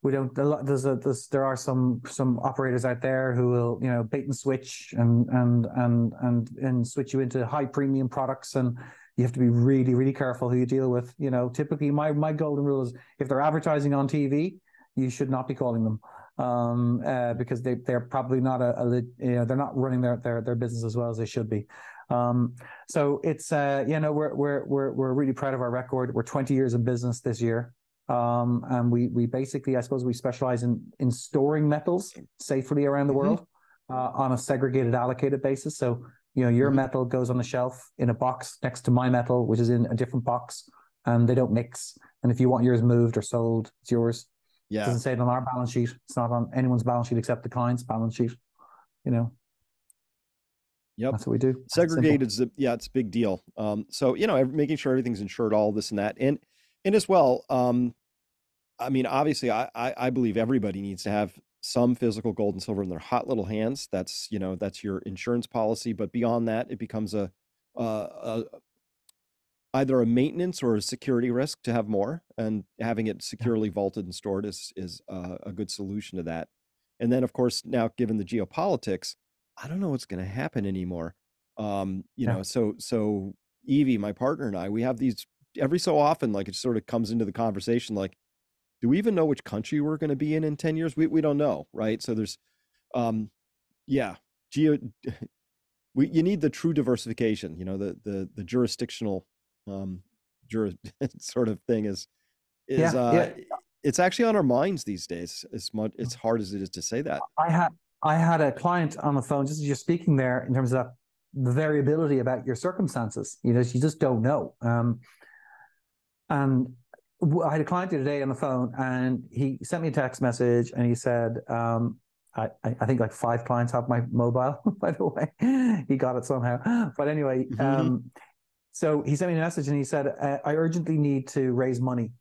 we don't there's a there's, there are some some operators out there who will you know bait and switch and and and and and switch you into high premium products and you have to be really, really careful who you deal with. You know, typically my my golden rule is if they're advertising on TV, you should not be calling them um, uh, because they they're probably not a, a, you know they're not running their their their business as well as they should be. Um, so it's uh, you know we're we're we're we're really proud of our record. We're 20 years in business this year. Um, and we we basically, I suppose, we specialize in in storing metals safely around the mm-hmm. world uh, on a segregated, allocated basis. So you know, your mm-hmm. metal goes on the shelf in a box next to my metal, which is in a different box, and they don't mix. And if you want yours moved or sold, it's yours. Yeah. It doesn't say it on our balance sheet. It's not on anyone's balance sheet except the client's balance sheet. You know. Yep. That's what we do. Segregated is a, yeah, it's a big deal. Um, so you know, making sure everything's insured, all this and that, and and as well, um, I mean, obviously, I, I I believe everybody needs to have some physical gold and silver in their hot little hands. That's you know that's your insurance policy. But beyond that, it becomes a, a, a either a maintenance or a security risk to have more, and having it securely vaulted and stored is is a, a good solution to that. And then, of course, now given the geopolitics, I don't know what's going to happen anymore. Um, you yeah. know, so so Evie, my partner, and I, we have these every so often. Like it sort of comes into the conversation, like do we even know which country we're going to be in in 10 years? We, we don't know right? So there's um yeah geo [laughs] we you need the true diversification you know the the the jurisdictional um jur- [laughs] sort of thing is is yeah, uh yeah. it's actually on our minds these days as much as hard as it is to say that. I had i had a client on the phone just as you're speaking there in terms of the variability about your circumstances. You know you just don't know um and I had a client today on the phone, and he sent me a text message, and he said, um, I, I, think like five clients have my mobile, [laughs] by the way. he got it somehow. But anyway, mm-hmm. um, so he sent me a message and he said, I urgently need to raise money.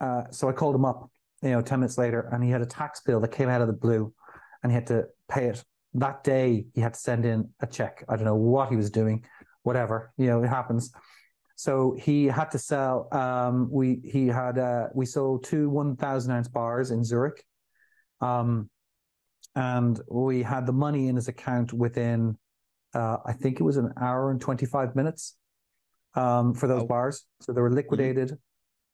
Uh, so I called him up, you know, 10 minutes later, and he had a tax bill that came out of the blue and he had to pay it. That day, he had to send in a check. I don't know what he was doing, whatever, you know, it happens. So he had to sell. Um, we he had uh, we sold two one thousand ounce bars in Zurich, um, and we had the money in his account within uh, I think it was an hour and 25 minutes um, for those Oh. bars. So they were liquidated.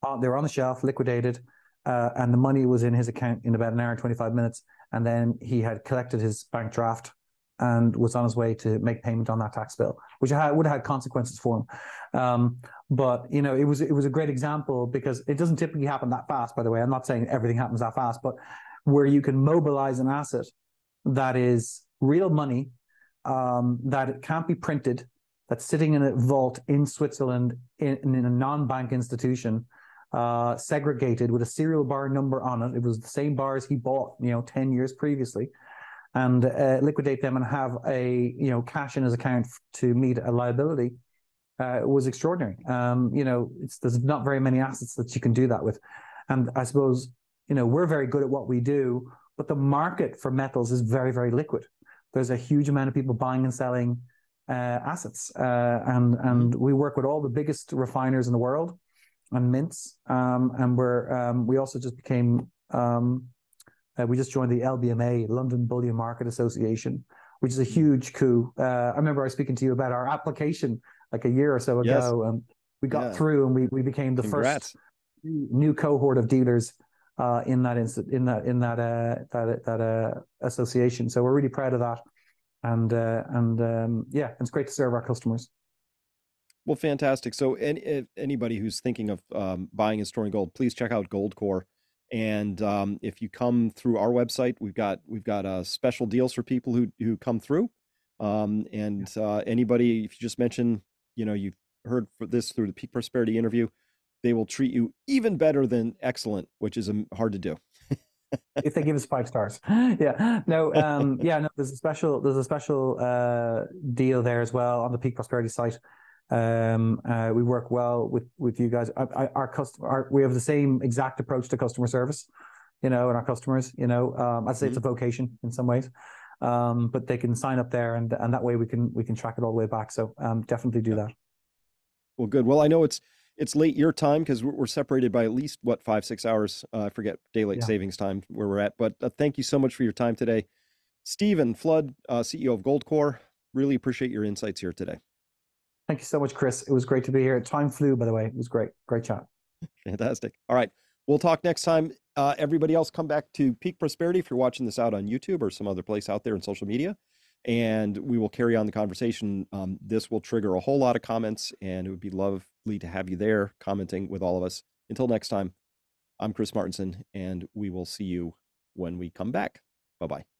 Uh, they were on the shelf, liquidated, uh, and the money was in his account in about an hour and 25 minutes. And then he had collected his bank draft and was on his way to make payment on that tax bill, which would have had consequences for him. Um, but you know, it was it was a great example because it doesn't typically happen that fast. By the way, I'm not saying everything happens that fast, but where you can mobilize an asset that is real money um, that it can't be printed, that's sitting in a vault in Switzerland in, in a non-bank institution, uh, segregated with a serial bar number on it. It was the same bars he bought, you know, ten years previously, and uh, liquidate them and have a you know cash in his account to meet a liability. Uh, was extraordinary. Um, you know, it's, there's not very many assets that you can do that with, and I suppose you know we're very good at what we do, but the market for metals is very very liquid. There's a huge amount of people buying and selling uh, assets, uh, and and we work with all the biggest refiners in the world and mints, um, and we're um, we also just became um, we just joined the LBMA London Bullion Market Association, which is a huge coup. Uh, I remember I was speaking to you about our application like a year or so ago, Yes. and we got Yeah. through and we we became the Congrats. first new cohort of dealers uh, in that inst- in that in that uh, that that uh, association. So we're really proud of that, and uh, and um, yeah, it's great to serve our customers. Well, fantastic. So, any, anybody who's thinking of um, buying and storing gold, please check out GoldCore. And um, if you come through our website, we've got we've got uh, special deals for people who who come through. Um, and uh, anybody, if you just mention, you know, you've heard for this through the Peak Prosperity interview, they will treat you even better than excellent, which is um, hard to do. if they give us five stars. [laughs] [laughs] yeah. No, um, yeah, no, there's a special there's a special uh deal there as well on the Peak Prosperity site. Um uh, we work well with with you guys. I, I, our customer our, we have the same exact approach to customer service, you know, and our customers, you know. Um I'd say it's a vocation in some ways. Um, but they can sign up there and and that way we can we can track it all the way back. So um definitely do that. Well, good. Well, I know it's it's late your time because we're, we're separated by at least what five six hours. Uh, I forget daylight Yeah. savings time where we're at. But uh, thank you so much for your time today, Stephen Flood, uh, CEO of GoldCore. Really appreciate your insights here today. Thank you so much, Chris. It was great to be here. Time flew, by the way. It was great. Great chat. Fantastic. All right, we'll talk next time. Uh, everybody else, come back to Peak Prosperity if you're watching this out on YouTube or some other place out there in social media, and we will carry on the conversation. Um, this will trigger a whole lot of comments, and it would be lovely to have you there commenting with all of us. Until next time, I'm Chris Martenson, and we will see you when we come back. Bye bye.